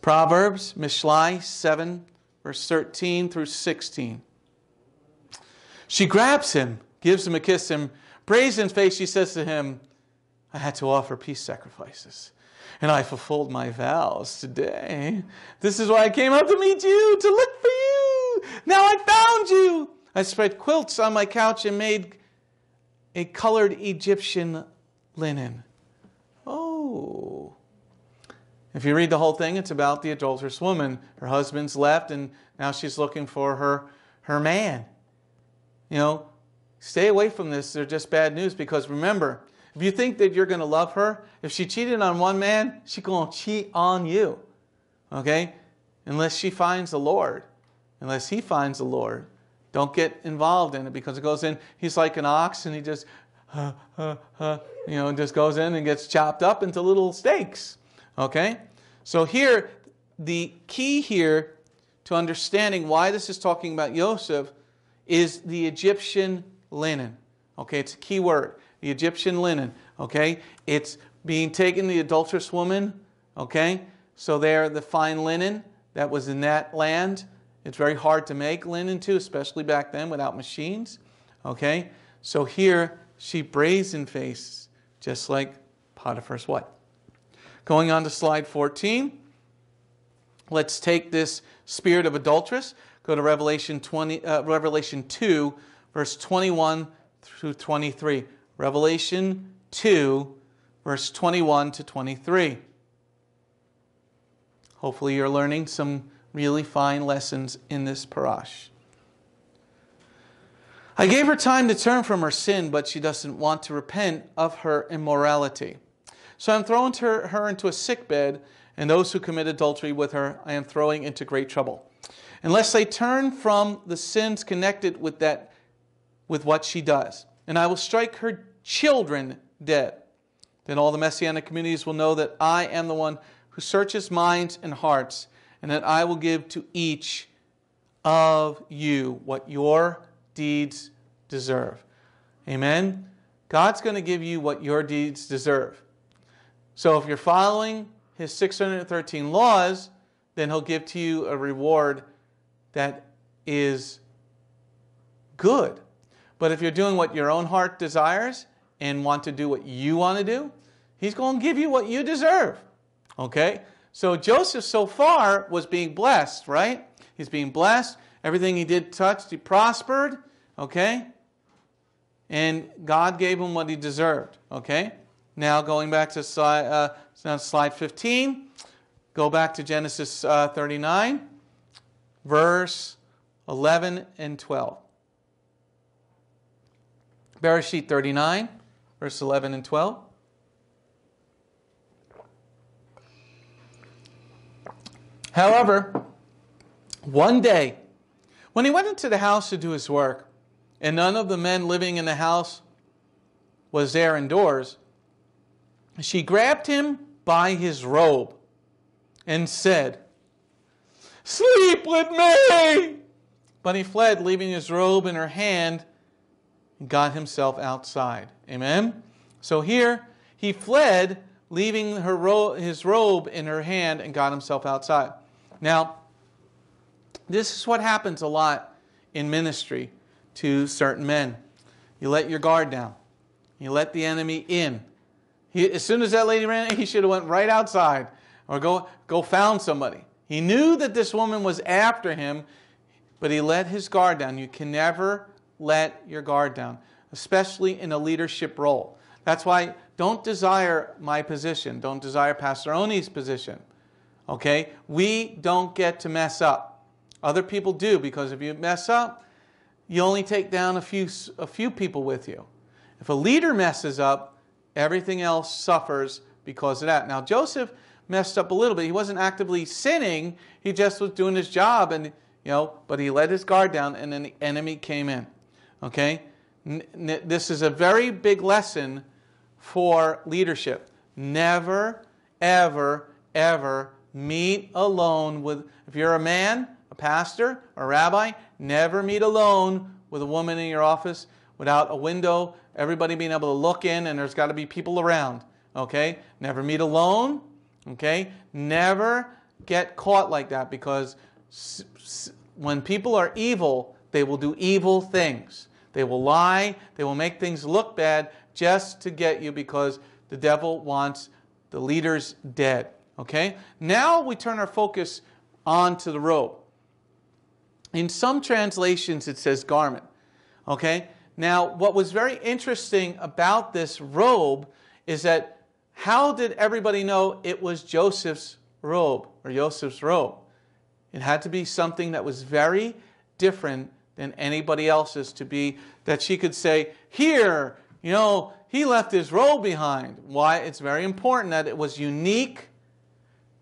Proverbs, Mishlei 7, verse 13 through 16. She grabs him gives him a kiss, and brazen face, she says to him, I had to offer peace sacrifices, and I fulfilled my vows today. This is why I came out to meet you, to look for you. Now I found you. I spread quilts on my couch and made a colored Egyptian linen. Oh. If you read the whole thing, it's about the adulterous woman. Her husband's left, and now she's looking for her, her man. You know, Stay away from this. They're just bad news because remember, if you think that you're going to love her, if she cheated on one man, she's going to cheat on you. Okay? Unless she finds the Lord. Unless he finds the Lord. Don't get involved in it because it goes in, he's like an ox and he just, uh, uh, uh, you know, just goes in and gets chopped up into little steaks. Okay? So here, the key here to understanding why this is talking about Joseph is the Egyptian linen. Okay, it's a key word. The Egyptian linen. Okay, it's being taken, the adulterous woman. Okay, so there, the fine linen that was in that land. It's very hard to make linen too, especially back then without machines. Okay, So here she brazen faced, just like Potiphar's wife. Going on to slide 14. Let's take this spirit of adulteress. Go to Revelation 20, uh, Revelation 2, verse 21 through 23. Revelation 2, verse 21 to 23. Hopefully, you're learning some really fine lessons in this parash. I gave her time to turn from her sin, but she doesn't want to repent of her immorality. So I'm throwing her, her into a sick bed, and those who commit adultery with her I am throwing into great trouble. Unless they turn from the sins connected with that with what she does. And I will strike her children dead. Then all the messianic communities will know that I am the one who searches minds and hearts, and that I will give to each of you what your deeds deserve. Amen? God's going to give you what your deeds deserve. So if you're following his 613 laws, then he'll give to you a reward that is good. But if you're doing what your own heart desires and want to do what you want to do, he's going to give you what you deserve. Okay? So Joseph so far was being blessed, right? He's being blessed. Everything he did touched, he prospered. Okay? And God gave him what he deserved. Okay? Now going back to slide, uh, slide 15, go back to Genesis uh, 39, verse 11 and 12. Bereshit 39, verse 11 and 12. However, one day, when he went into the house to do his work, and none of the men living in the house was there indoors, she grabbed him by his robe and said, Sleep with me! But he fled, leaving his robe in her hand, and got himself outside. Amen? So here, he fled, leaving her ro- his robe in her hand, and got himself outside. Now, this is what happens a lot in ministry to certain men. You let your guard down. You let the enemy in. He, as soon as that lady ran, he should have went right outside or go, go found somebody. He knew that this woman was after him, but he let his guard down. You can never let your guard down, especially in a leadership role. That's why don't desire my position. Don't desire Pastor Oni's position. Okay? We don't get to mess up. Other people do because if you mess up, you only take down a few, a few people with you. If a leader messes up, everything else suffers because of that. Now, Joseph messed up a little bit. He wasn't actively sinning, he just was doing his job, and, you know, but he let his guard down, and then the enemy came in. Okay? This is a very big lesson for leadership. Never, ever, ever meet alone with, if you're a man, a pastor, a rabbi, never meet alone with a woman in your office without a window, everybody being able to look in, and there's got to be people around. Okay? Never meet alone. Okay? Never get caught like that because when people are evil, they will do evil things. They will lie, they will make things look bad just to get you because the devil wants the leaders dead. Okay? Now we turn our focus on to the robe. In some translations, it says garment. Okay? Now, what was very interesting about this robe is that how did everybody know it was Joseph's robe or Joseph's robe? It had to be something that was very different than anybody else's to be that she could say, Here, you know, he left his robe behind. Why? It's very important that it was unique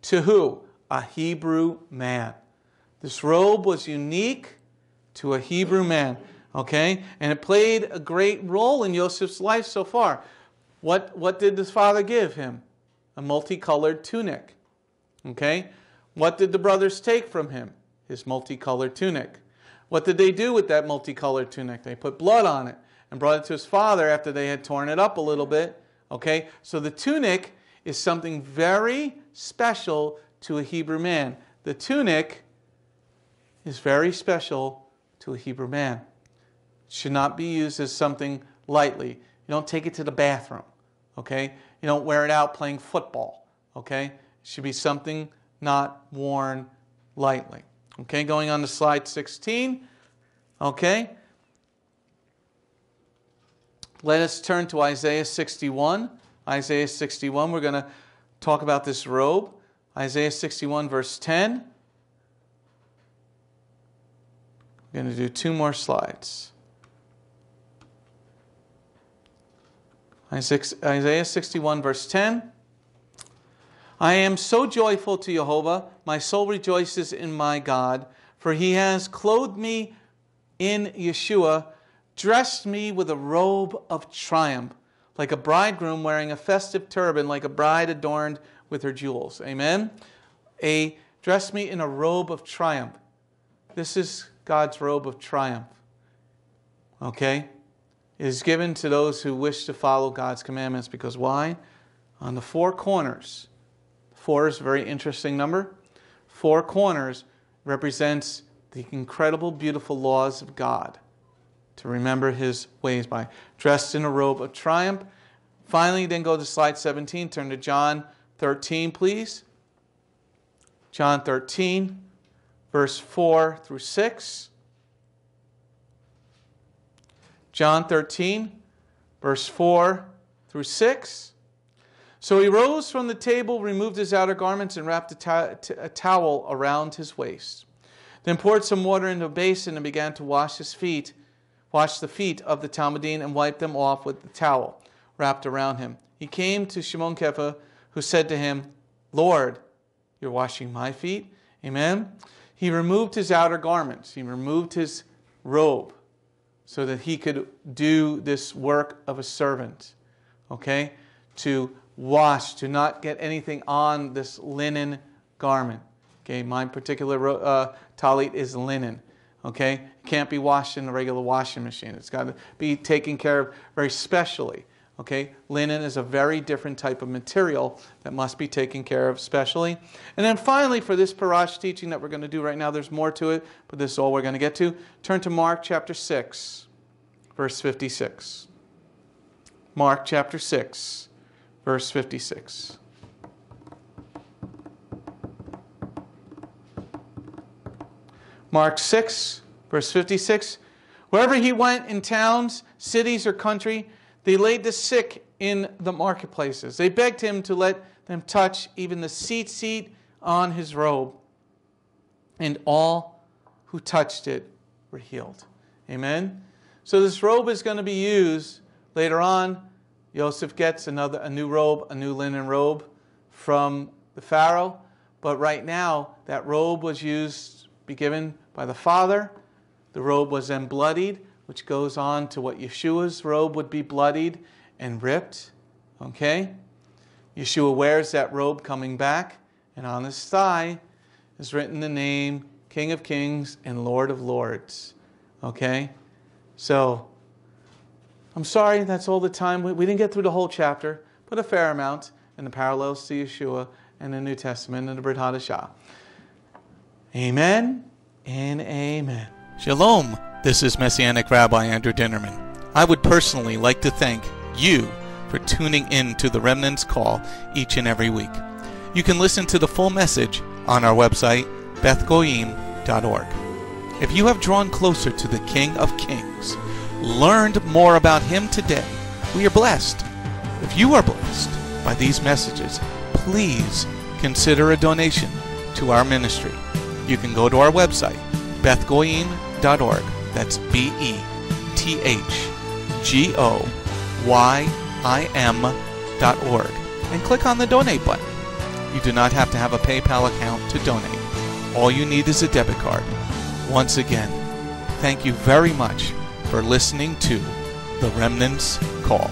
to who? A Hebrew man. This robe was unique to a Hebrew man, okay? And it played a great role in Joseph's life so far. What, what did his father give him? A multicolored tunic, okay? What did the brothers take from him? His multicolored tunic. What did they do with that multicolored tunic? They put blood on it and brought it to his father after they had torn it up a little bit, okay? So the tunic is something very special to a Hebrew man. The tunic is very special to a Hebrew man. Should not be used as something lightly. You don't take it to the bathroom, okay? You don't wear it out playing football, okay? It should be something not worn lightly. Okay, going on to slide 16. Okay. Let us turn to Isaiah 61. Isaiah 61, we're going to talk about this robe. Isaiah 61, verse 10. We're going to do two more slides. Isaiah 61, verse 10. I am so joyful to Jehovah, my soul rejoices in my God, for he has clothed me in Yeshua, dressed me with a robe of triumph, like a bridegroom wearing a festive turban, like a bride adorned with her jewels. Amen. A dressed me in a robe of triumph. This is God's robe of triumph. Okay? Is given to those who wish to follow God's commandments because why? On the four corners Four is a very interesting number. Four corners represents the incredible, beautiful laws of God to remember his ways by. Dressed in a robe of triumph. Finally, then go to slide 17. Turn to John 13, please. John 13, verse 4 through 6. John 13, verse 4 through 6. So he rose from the table, removed his outer garments, and wrapped a, a, towel around his waist. Then poured some water into a basin and began to wash his feet, wash the feet of the Talmidim, and wipe them off with the towel wrapped around him. He came to Shimon Kepha, who said to him, Lord, you're washing my feet? Amen. He removed his outer garments, he removed his robe so that he could do this work of a servant. Okay? To wash, to not get anything on this linen garment. Okay, my particular uh, talit is linen. Okay, it can't be washed in a regular washing machine. It's got to be taken care of very specially. Okay, linen is a very different type of material that must be taken care of specially. And then finally, for this parash teaching that we're going to do right now, there's more to it, but this is all we're going to get to. Turn to Mark chapter 6, verse 56. Mark chapter 6, verse 56. Mark 6, verse 56. Wherever he went in towns, cities, or country, they laid the sick in the marketplaces. They begged him to let them touch even the seat seat on his robe. And all who touched it were healed. Amen. So this robe is going to be used later on Joseph gets another, a new robe, a new linen robe from the Pharaoh. But right now, that robe was used, be given by the father. The robe was then bloodied, which goes on to what Yeshua's robe would be bloodied and ripped. Okay? Yeshua wears that robe coming back, and on his thigh is written the name King of Kings and Lord of Lords. Okay? So, I'm sorry, that's all the time. We, we didn't get through the whole chapter, but a fair amount in the parallels to Yeshua and the New Testament and the Brit Hadashah. Amen and amen. Shalom. This is Messianic Rabbi Andrew Dinnerman. I would personally like to thank you for tuning in to the Remnant's Call each and every week. You can listen to the full message on our website, bethgoyim.org. If you have drawn closer to the King of Kings, learned more about Him today, we are blessed. If you are blessed by these messages, please consider a donation to our ministry. You can go to our website, bethgoyim.org. That's B E T H G O Y I M dot org and click on the donate button. You do not have to have a PayPal account to donate. All you need is a debit card. Once again, thank you very much for listening to The Remnant's Call.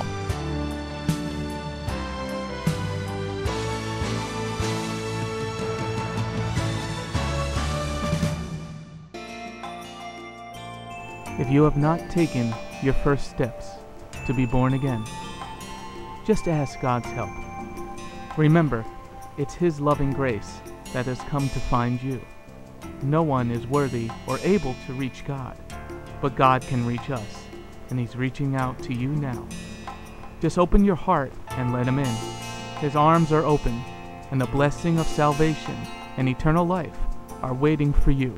If you have not taken your first steps to be born again, just ask God's help. Remember, it's His loving grace that has come to find you. No one is worthy or able to reach God but God can reach us. and He's reaching out to you now. Just open your heart and let Him in. His arms are open, and the blessing of salvation and eternal life are waiting for you.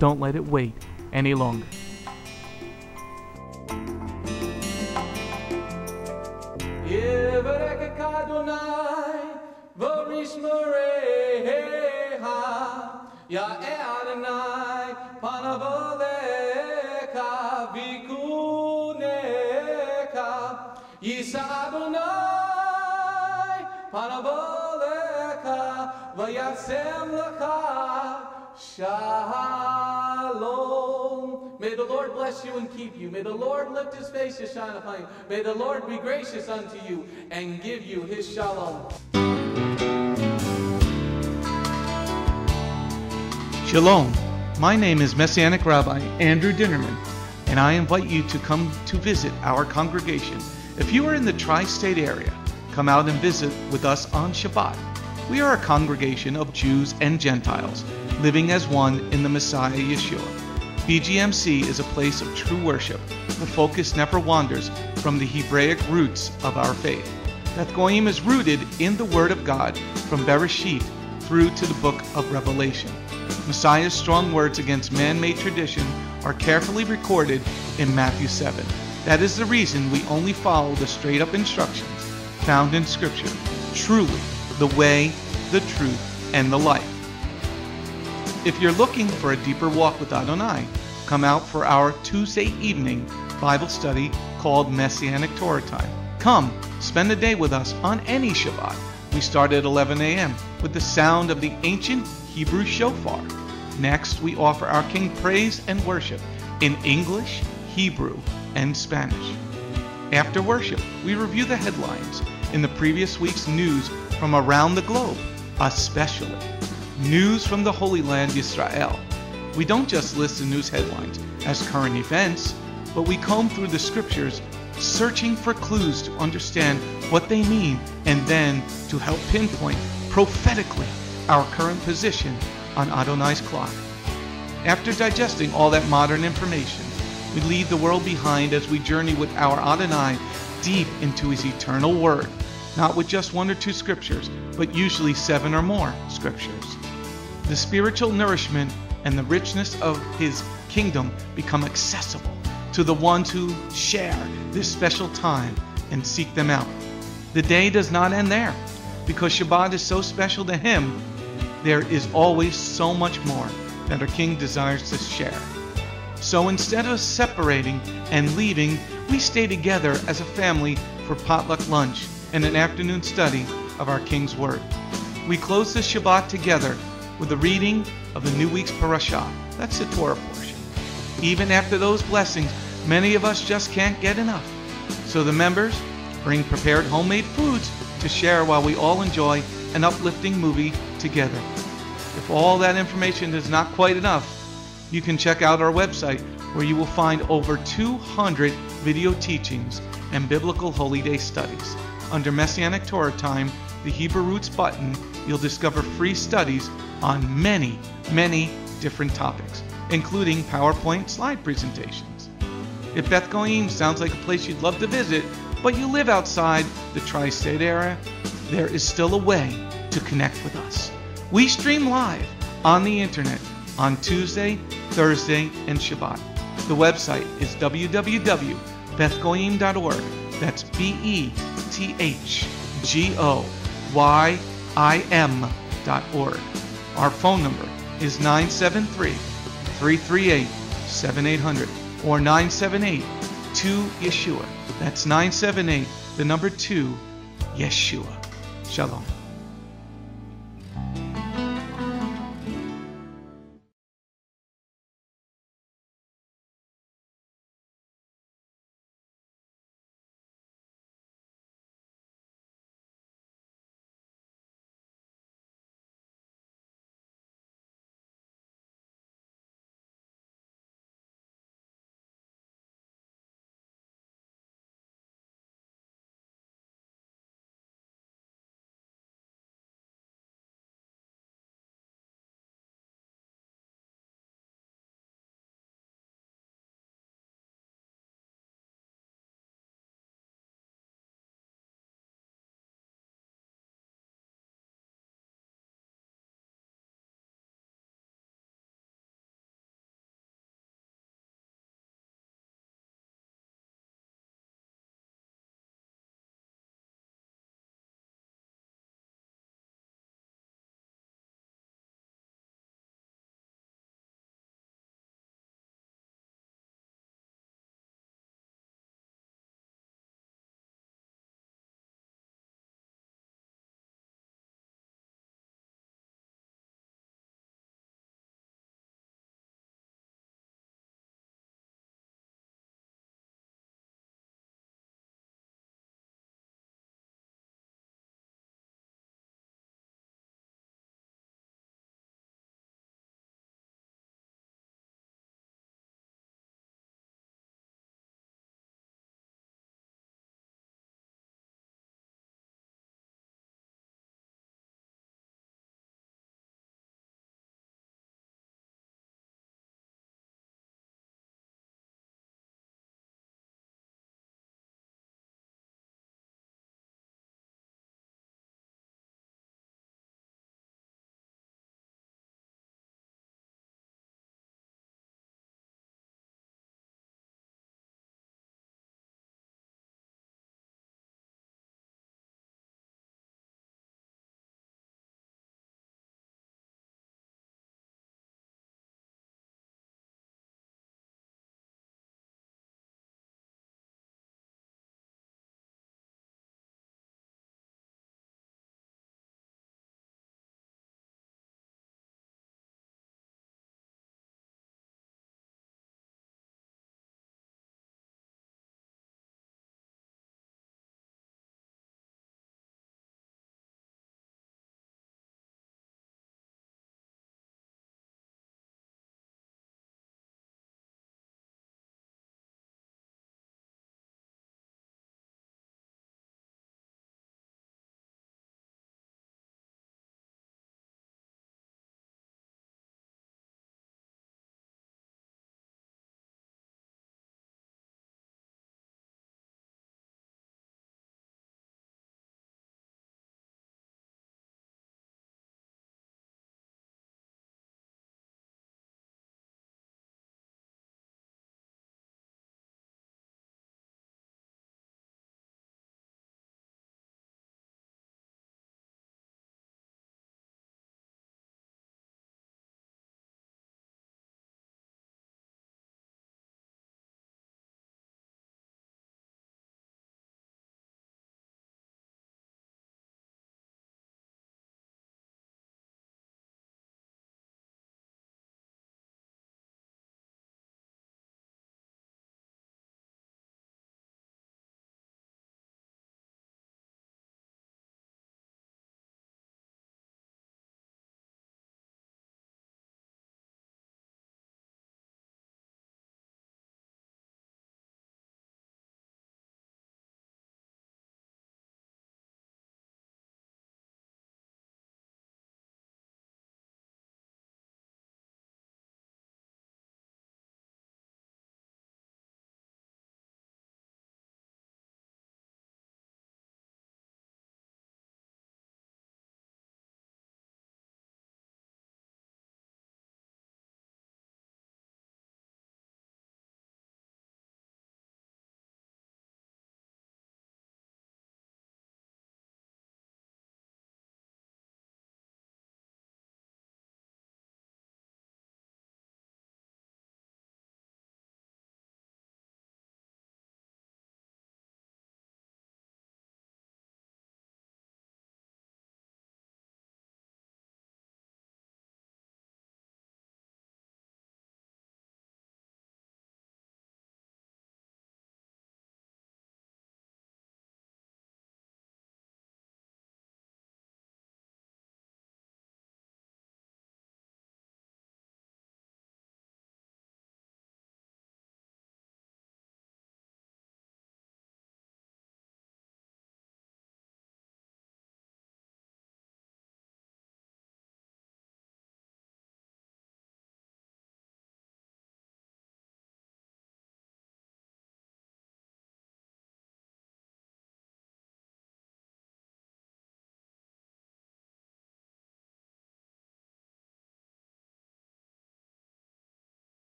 Don't let it wait any longer. Ya Adonai, panavoleka, vikuneka, Yisa Adonai, panavoleka, vayasem laka, shalom. May the Lord bless you and keep you. May the Lord lift his face to shine upon you. May the Lord be gracious unto you and give you his shalom. Shalom. My name is Messianic Rabbi Andrew Dinnerman, and I invite you to come to visit our congregation. If you are in the tri state area, come out and visit with us on Shabbat. We are a congregation of Jews and Gentiles living as one in the Messiah Yeshua. BGMC is a place of true worship. The focus never wanders from the Hebraic roots of our faith. Beth Goyim is rooted in the Word of God from Bereshit through to the book of Revelation. Messiah's strong words against man made tradition are carefully recorded in Matthew 7. That is the reason we only follow the straight up instructions found in Scripture. Truly, the way, the truth, and the life. If you're looking for a deeper walk with Adonai, come out for our Tuesday evening Bible study called Messianic Torah Time. Come, spend a day with us on any Shabbat. We start at 11 a.m. with the sound of the ancient Hebrew shofar. Next, we offer our King praise and worship in English, Hebrew, and Spanish. After worship, we review the headlines in the previous week's news from around the globe, especially news from the Holy Land, Israel. We don't just list the news headlines as current events, but we comb through the scriptures searching for clues to understand what they mean and then to help pinpoint prophetically our current position on Adonai's clock. After digesting all that modern information, we leave the world behind as we journey with our Adonai deep into his eternal word, not with just one or two scriptures, but usually seven or more scriptures. The spiritual nourishment and the richness of his kingdom become accessible to the ones who share this special time and seek them out. The day does not end there. Because Shabbat is so special to him, there is always so much more that our King desires to share. So instead of separating and leaving, we stay together as a family for potluck lunch and an afternoon study of our King's Word. We close the Shabbat together with a reading of the new week's parashah. That's the Torah portion. Even after those blessings, many of us just can't get enough. So the members bring prepared homemade foods to share while we all enjoy an uplifting movie together. If all that information is not quite enough, you can check out our website where you will find over 200 video teachings and biblical holy day studies. Under Messianic Torah Time, the Hebrew Roots button, you'll discover free studies on many, many different topics, including PowerPoint slide presentations. If Beth Goyim sounds like a place you'd love to visit, but you live outside the tri state area, there is still a way to connect with us. We stream live on the internet on Tuesday, Thursday, and Shabbat. The website is www.bethgoyim.org. That's B E T H G O Y I M dot org. Our phone number is 973 338 7800 or 978 2 Yeshua. That's 978, the number 2, Yeshua. Shalom.